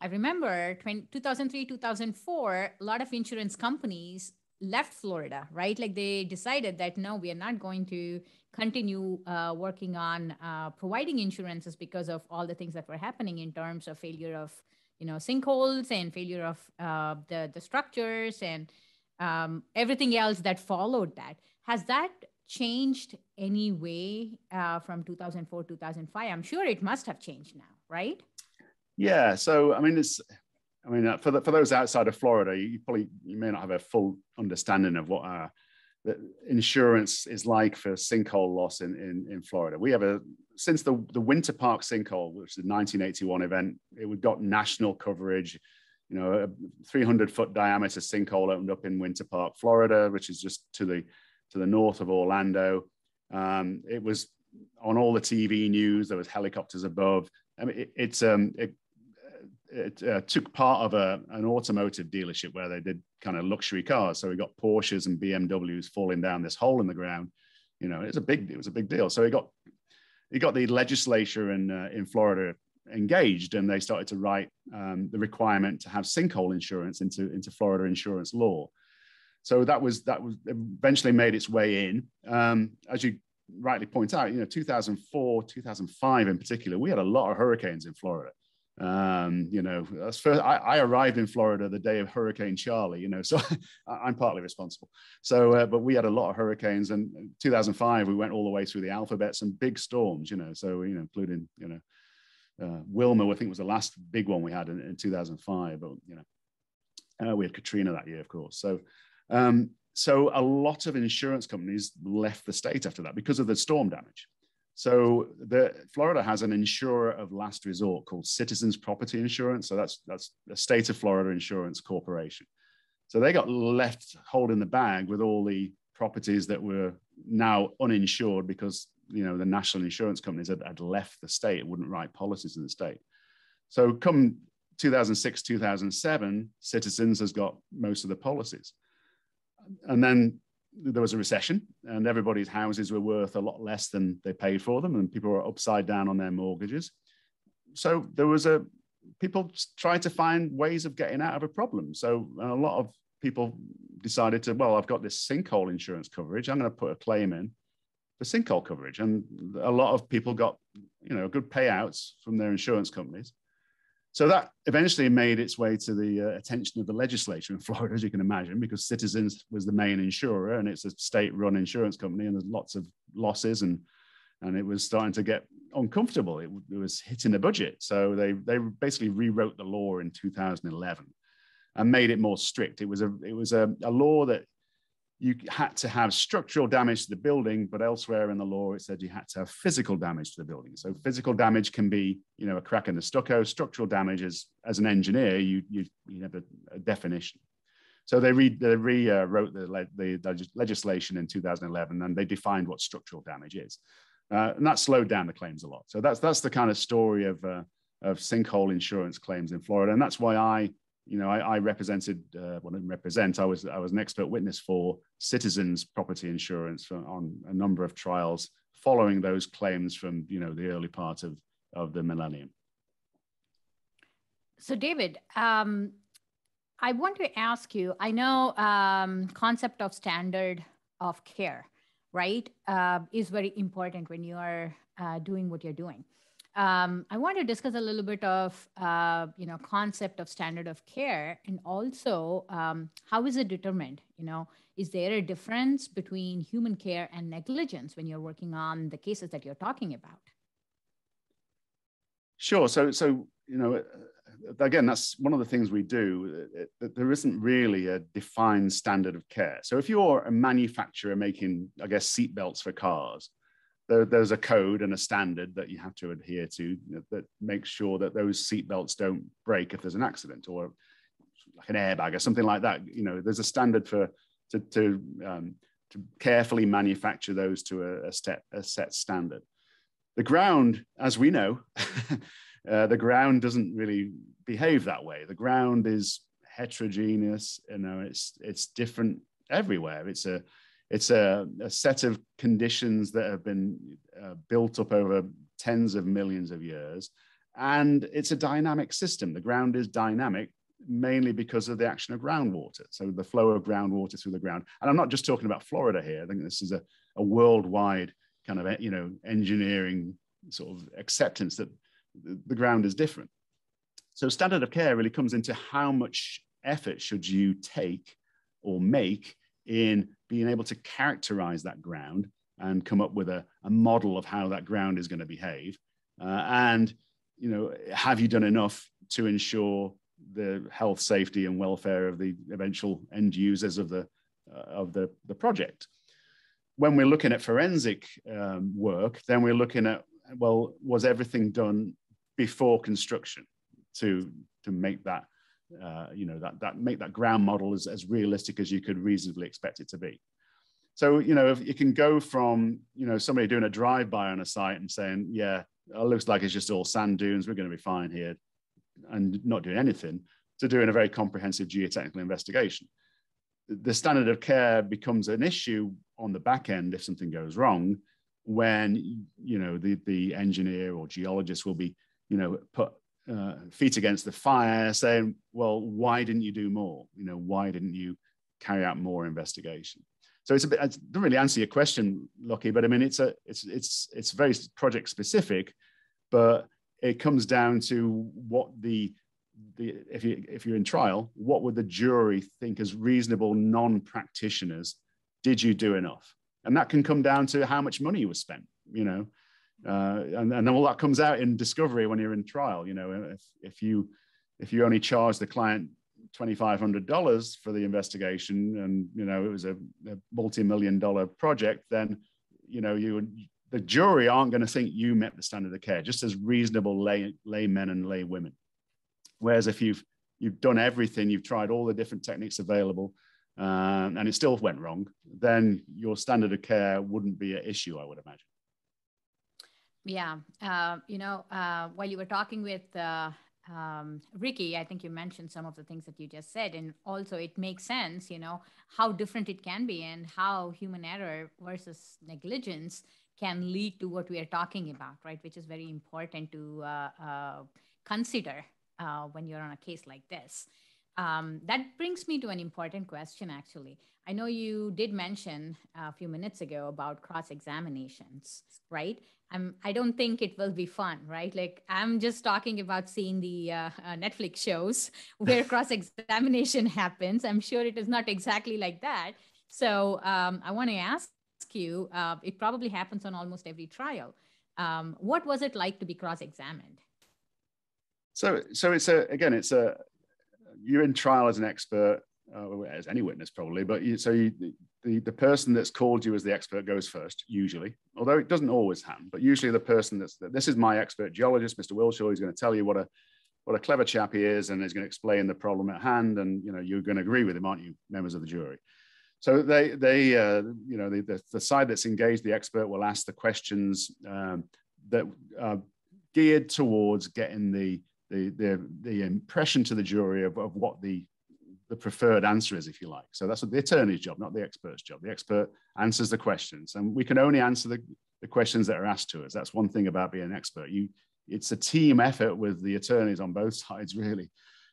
I remember 20, 2003, 2004, a lot of insurance companies left Florida, right? Like they decided that no, we are not going to continue uh, working on uh, providing insurances because of all the things that were happening in terms of failure of, you know, sinkholes and failure of uh, the the structures and um, everything else that followed that. Has that changed any way uh, from 2004 2005 i'm sure it must have changed now right? Yeah so i mean it's i mean uh, for, the, for those outside of florida you probably you may not have a full understanding of what uh, the insurance is like for sinkhole loss in, in, in florida. We have a since the, the winter park sinkhole which is a 1981 event it would got national coverage you know a 300 foot diameter sinkhole opened up in winter park florida which is just to the to the north of Orlando. Um, it was on all the TV news. There was helicopters above. I mean, it, it's um, it, it uh, took part of a, an automotive dealership where they did kind of luxury cars. So we got Porsches and BMWs falling down this hole in the ground. You know, it's a big it was a big deal. So he got he got the legislature in uh, in Florida engaged and they started to write um, the requirement to have sinkhole insurance into, into Florida insurance law. So that was that was eventually made its way in. Um, as you rightly point out, you know, 2004, 2005 in particular, we had a lot of hurricanes in Florida. Um, you know, first, I, I, arrived in Florida the day of Hurricane Charley, you know, so I'm partly responsible. So, uh, but we had a lot of hurricanes and 2005, we went all the way through the alphabets and big storms, you know, so, you know, including, you know, uh, Wilma, I think was the last big one we had in, in 2005, but, you know, uh, we had Katrina that year, of course. So, um, so a lot of insurance companies left the state after that because of the storm damage. So the Florida has an insurer of last resort called Citizens Property Insurance. So that's that's the state of Florida Insurance Corporation. So they got left holding the bag with all the properties that were now uninsured because you know the national insurance companies had, had left the state, wouldn't write policies in the state. So come 2006, 2007, Citizens has got most of the policies. And then there was a recession and everybody's houses were worth a lot less than they paid for them and people were upside down on their mortgages. So there was a people tried to find ways of getting out of a problem. So a lot of people decided to well i've got this sinkhole insurance coverage i'm going to put a claim in for sinkhole coverage. And a lot of people got you know good payouts from their insurance companies so that eventually made its way to the uh, attention of the legislature in Florida, as you can imagine, because Citizens was the main insurer and it's a state-run insurance company, and there's lots of losses and and it was starting to get uncomfortable. It, it was hitting the budget, so they they basically rewrote the law in 2011 and made it more strict. It was a it was a, a law that you had to have structural damage to the building, but elsewhere in the law it said you had to have physical damage to the building. So physical damage can be, you know, a crack in the stucco. Structural damage is, as an engineer, you you, you have a, a definition. So they, re, they rewrote uh, the, the legislation in 2011 and they defined what structural damage is. Uh, and that slowed down the claims a lot. So that's that's the kind of story of uh, of sinkhole insurance claims in Florida, and that's why I you know, I, I represented, uh, well, didn't represent, I was, I was an expert witness for citizens property insurance for, on a number of trials following those claims from, you know, the early part of, of the millennium. So David, um, I want to ask you, I know um, concept of standard of care, right, uh, is very important when you are uh, doing what you're doing um, I want to discuss a little bit of, uh, you know, concept of standard of care and also um, how is it determined? You know, is there a difference between human care and negligence when you're working on the cases that you're talking about? Sure. So, so you know, uh, again, that's one of the things we do. That there isn't really a defined standard of care. So, if you're a manufacturer making, I guess, seatbelts for cars, there, there's a code and a standard that you have to adhere to that makes sure that those seatbelts don't break if there's an accident or like an airbag or something like that. You know, there's a standard for to to, um, to carefully manufacture those to a, a, step, a set standard. The ground, as we know, uh, the ground doesn't really behave that way. The ground is heterogeneous. You know, it's it's different everywhere. It's a it's a, a set of conditions that have been uh, built up over tens of millions of years. And it's a dynamic system. The ground is dynamic mainly because of the action of groundwater. So the flow of groundwater through the ground. And I'm not just talking about Florida here. I think this is a, a worldwide kind of, you know, engineering sort of acceptance that the ground is different. So standard of care really comes into how much effort should you take or make in being able to characterize that ground and come up with a, a model of how that ground is going to behave. Uh, and, you know, have you done enough to ensure the health, safety, and welfare of the eventual end users of the, uh, of the, the project? When we're looking at forensic um, work, then we're looking at, well, was everything done before construction to, to make that uh, you know, that, that make that ground model as, as realistic as you could reasonably expect it to be. So, you know, if you can go from, you know, somebody doing a drive-by on a site and saying, yeah, it looks like it's just all sand dunes, we're going to be fine here, and not doing anything, to doing a very comprehensive geotechnical investigation. The standard of care becomes an issue on the back end if something goes wrong, when, you know, the, the engineer or geologist will be you know, put uh, feet against the fire, saying, "Well, why didn't you do more? You know, why didn't you carry out more investigation?" So it's a bit. I don't really answer your question, Lucky, but I mean, it's a it's it's it's very project specific, but it comes down to what the the if you if you're in trial, what would the jury think as reasonable non-practitioners? Did you do enough? And that can come down to how much money was spent. You know, uh, and, and all that comes out in discovery when you're in trial. You know, if, if you if you only charge the client twenty five hundred dollars for the investigation, and you know it was a, a multi million dollar project, then you know you the jury aren't going to think you met the standard of care, just as reasonable lay laymen and lay women. Whereas if you've you've done everything, you've tried all the different techniques available, um, and it still went wrong, then your standard of care wouldn't be an issue, I would imagine. Yeah. Uh, you know, uh, while you were talking with uh, um, Ricky, I think you mentioned some of the things that you just said. And also, it makes sense, you know, how different it can be and how human error versus negligence can lead to what we are talking about, right? Which is very important to uh, uh, consider uh, when you're on a case like this. Um, that brings me to an important question, actually. I know you did mention a few minutes ago about cross examinations, right? I'm, I don't think it will be fun, right? Like I'm just talking about seeing the uh, uh, Netflix shows where cross examination happens. I'm sure it is not exactly like that. So um, I want to ask you. Uh, it probably happens on almost every trial. Um, what was it like to be cross examined? So, so it's a again, it's a you're in trial as an expert, uh, as any witness probably, but you, so you, the, the person that's called you as the expert goes first, usually, although it doesn't always happen, but usually the person that's, this is my expert geologist, Mr. Wilshaw, he's going to tell you what a, what a clever chap he is and he's going to explain the problem at hand and, you know, you're going to agree with him, aren't you, members of the jury? So they, they uh, you know, the, the, the, side that's engaged, the expert will ask the questions um, that are geared towards getting the, the, the, the impression to the jury of, of what the the preferred answer is, if you like. So that's the attorney's job, not the expert's job. The expert answers the questions, and we can only answer the, the questions that are asked to us. That's one thing about being an expert. You, it's a team effort with the attorneys on both sides, really.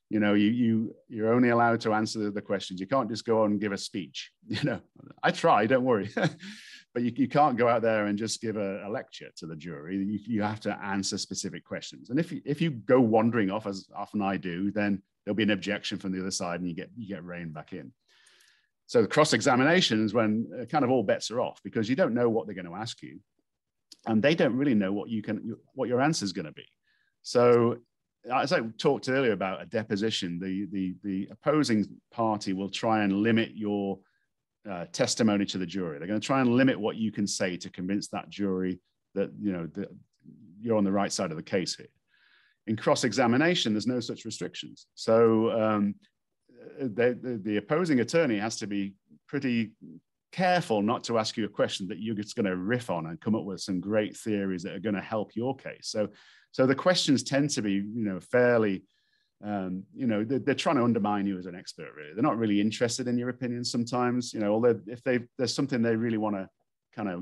You know, you you you're only allowed to answer the, questions. You can't just go on and give a speech. You know, I try, don't worry. but you, you can't go out there and just give a, a lecture to the jury. You, you have to answer specific questions. And if you, if you go wandering off, as often I do, then there'll be an objection from the other side and you get you get reined back in. So the cross examination is when uh, kind of all bets are off because you don't know what they're going to ask you and they don't really know what you can what your answer is going to be. So as i talked earlier about a deposition the the the opposing party will try and limit your uh, testimony to the jury. They're going to try and limit what you can say to convince that jury that you know that you're on the right side of the case here in cross-examination, there's no such restrictions. So um, the, the, opposing attorney has to be pretty careful not to ask you a question that you're just going to riff on and come up with some great theories that are going to help your case. So, so the questions tend to be, you know, fairly, um, you know, they're, they're, trying to undermine you as an expert. Really, they're not really interested in your opinions sometimes. You know, although if they there's something they really want to kind of,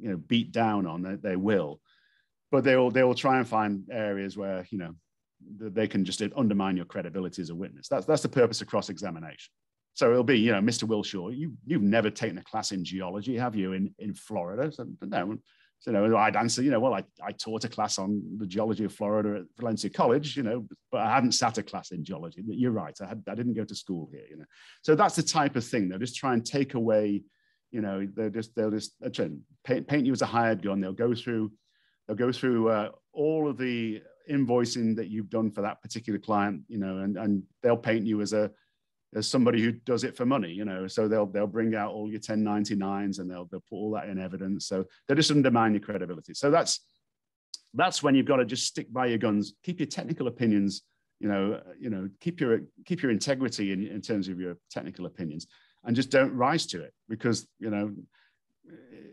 you know, beat down on, they, they will but they will they will try and find areas where you know they can just undermine your credibility as a witness. That's that's the purpose of cross examination. So it'll be, you know, Mr. Wilshaw, you you've never taken a class in geology, have you, in in Florida? So no. So, you know, I'd answer, you know, well, I, I taught a class on the geology of Florida at Valencia College, you know, but I hadn't sat a class in geology. You're right. I, had, I didn't go to school here, you know. So that's the type of thing. They'll just try and take away, you know, they'll just, they'll just uh, paint, paint you as a hired gun. They'll go through They'll go through uh, all of the invoicing that you've done for that particular client, you know, and, and they'll paint you as a as somebody who does it for money, you know. So they'll they'll bring out all your 1099s and they'll they'll put all that in evidence. So they just undermine your credibility. So that's that's when you've got to just stick by your guns, keep your technical opinions, you know, you know, keep your keep your integrity in, in terms of your technical opinions, and just don't rise to it because you know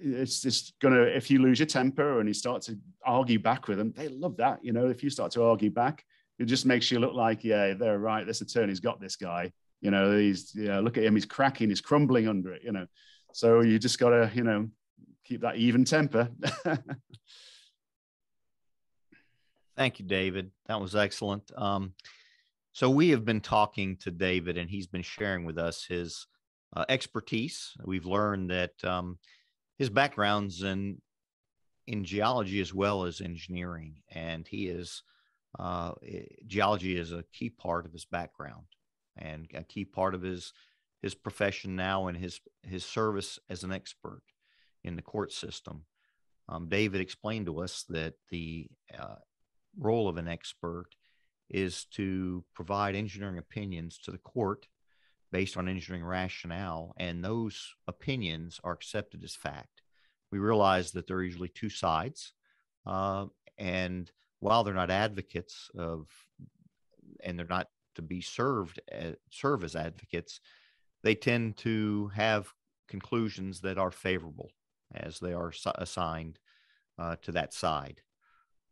it's just gonna if you lose your temper and you start to argue back with them, they love that. You know, if you start to argue back, it just makes you look like, yeah, they're right. This attorney's got this guy. You know, he's yeah, look at him, he's cracking, he's crumbling under it. You know, so you just gotta, you know, keep that even temper. Thank you, David. That was excellent. Um, so we have been talking to David, and he's been sharing with us his uh, expertise. We've learned that um, his background's in in geology as well as engineering, and he is uh, geology is a key part of his background and a key part of his his profession now and his his service as an expert in the court system. Um, David explained to us that the uh, role of an expert is to provide engineering opinions to the court based on engineering rationale, and those opinions are accepted as fact. We realize that there are usually two sides, uh, and while they're not advocates of, and they're not to be served as, serve as advocates, they tend to have conclusions that are favorable as they are assigned uh, to that side.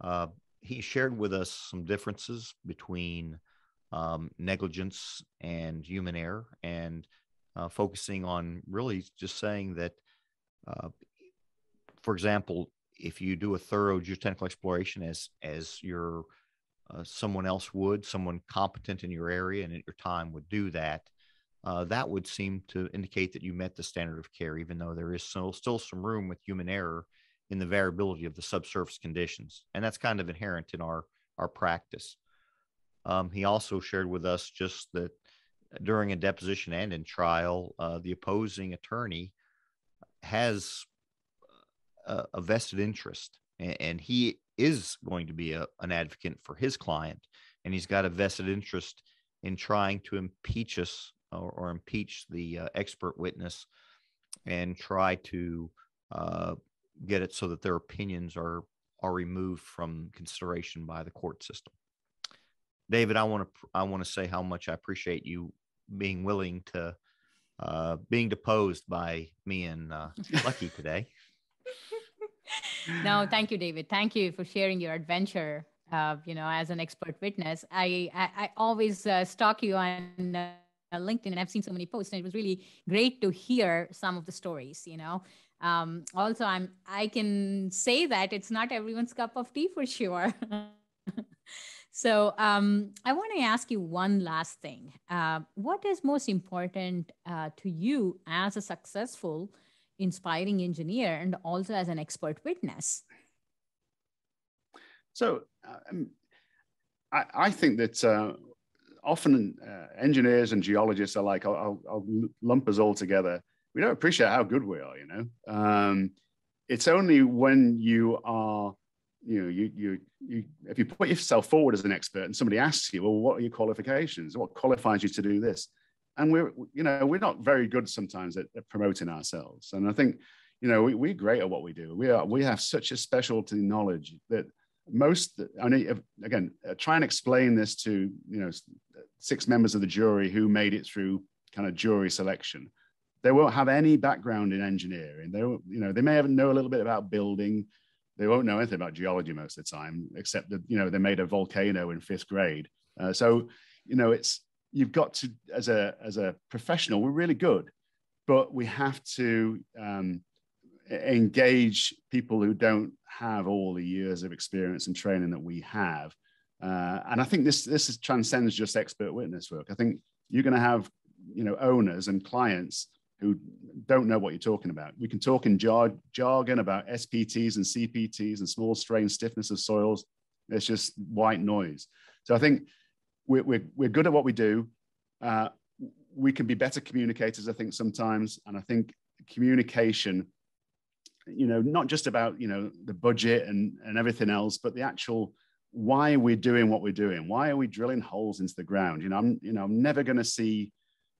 Uh, he shared with us some differences between um, negligence and human error, and uh, focusing on really just saying that, uh, for example, if you do a thorough geotechnical exploration as as your uh, someone else would, someone competent in your area and at your time would do that, uh, that would seem to indicate that you met the standard of care, even though there is still, still some room with human error in the variability of the subsurface conditions. And that's kind of inherent in our, our practice. Um, he also shared with us just that during a deposition and in trial, uh, the opposing attorney has a, a vested interest, and, and, he is going to be a, an advocate for his client, and he's got a vested interest in trying to impeach us or, or impeach the uh, expert witness and try to uh, get it so that their opinions are are removed from consideration by the court system. David, I want to I want to say how much I appreciate you being willing to uh, being deposed by me and uh, Lucky today. no, thank you, David. Thank you for sharing your adventure. Uh, you know, as an expert witness, I I, I always uh, stalk you on uh, LinkedIn, and I've seen so many posts, and it was really great to hear some of the stories. You know, um, also I'm I can say that it's not everyone's cup of tea for sure. so um, I want to ask you one last thing. Uh, what is most important uh, to you as a successful inspiring engineer and also as an expert witness? So um, I, I, think that uh, often uh, engineers and geologists are like, I'll, I'll, I'll, lump us all together. We don't appreciate how good we are, you know. Um, it's only when you are, you know, you, you, you, if you put yourself forward as an expert and somebody asks you, well, what are your qualifications? What qualifies you to do this? and we're you know we're not very good sometimes at, at promoting ourselves and i think you know we, we're great at what we do we are we have such a specialty knowledge that most i mean again uh, try and explain this to you know six members of the jury who made it through kind of jury selection they won't have any background in engineering they you know they may have know a little bit about building they won't know anything about geology most of the time except that you know they made a volcano in fifth grade. Uh, so you know it's you've got to as a as a professional we're really good but we have to um, engage people who don't have all the years of experience and training that we have. Uh, and i think this this is, transcends just expert witness work. I think you're going to have you know owners and clients who don't know what you're talking about we can talk in jar- jargon about spts and cpts and small strain stiffness of soils it's just white noise so i think we're, we're, we're good at what we do. Uh, we can be better communicators, I think, sometimes. And I think communication, you know, not just about, you know, the budget and, and everything else, but the actual why we're doing what we're doing. Why are we drilling holes into the ground? You know, I'm, you know, I'm never going to see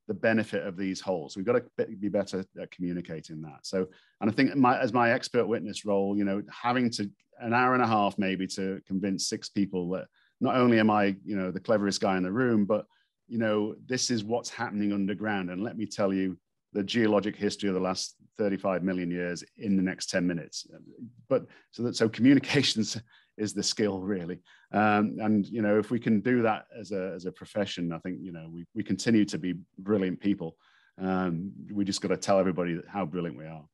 the benefit of these holes. We've got to be better at communicating that. So, and I think my, as my expert witness role, you know, having to an hour and a half maybe to convince six people that not only am I, you know, the cleverest guy in the room, but you know, this is what's happening underground. And let me tell you the geologic history of the last 35 million years in the next 10 minutes. But so that so communications is the skill really. Um, and you know, if we can do that as a as a profession, I think you know we we continue to be brilliant people. Um, we just got to tell everybody how brilliant we are.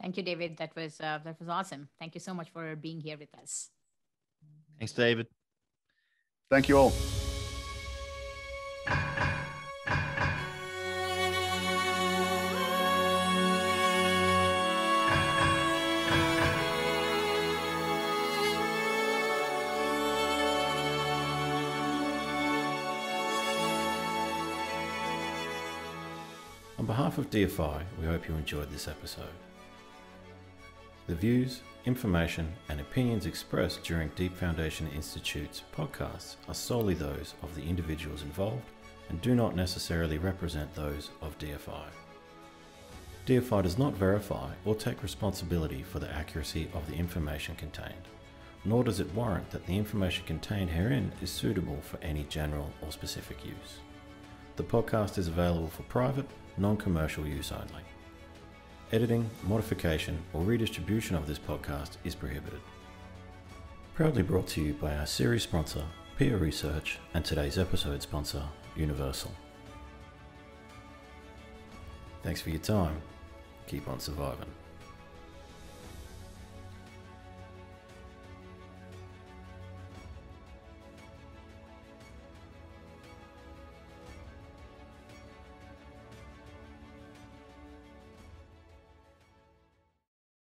Thank you, David. That was uh, that was awesome. Thank you so much for being here with us. Thanks, David. Thank you all. Behalf of DFI, we hope you enjoyed this episode. The views, information, and opinions expressed during Deep Foundations Institute's podcasts are solely those of the individuals involved and do not necessarily represent those of DFI. DFI does not verify or take responsibility for the accuracy of the information contained, nor does it warrant that the information contained herein is suitable for any general or specific use. The podcast is available for private, non commercial use only. Editing, modification, or redistribution of this podcast is prohibited. Proudly brought to you by our series sponsor, Peer Research, and today's episode sponsor, Universal. Thanks for your time. Keep on surviving.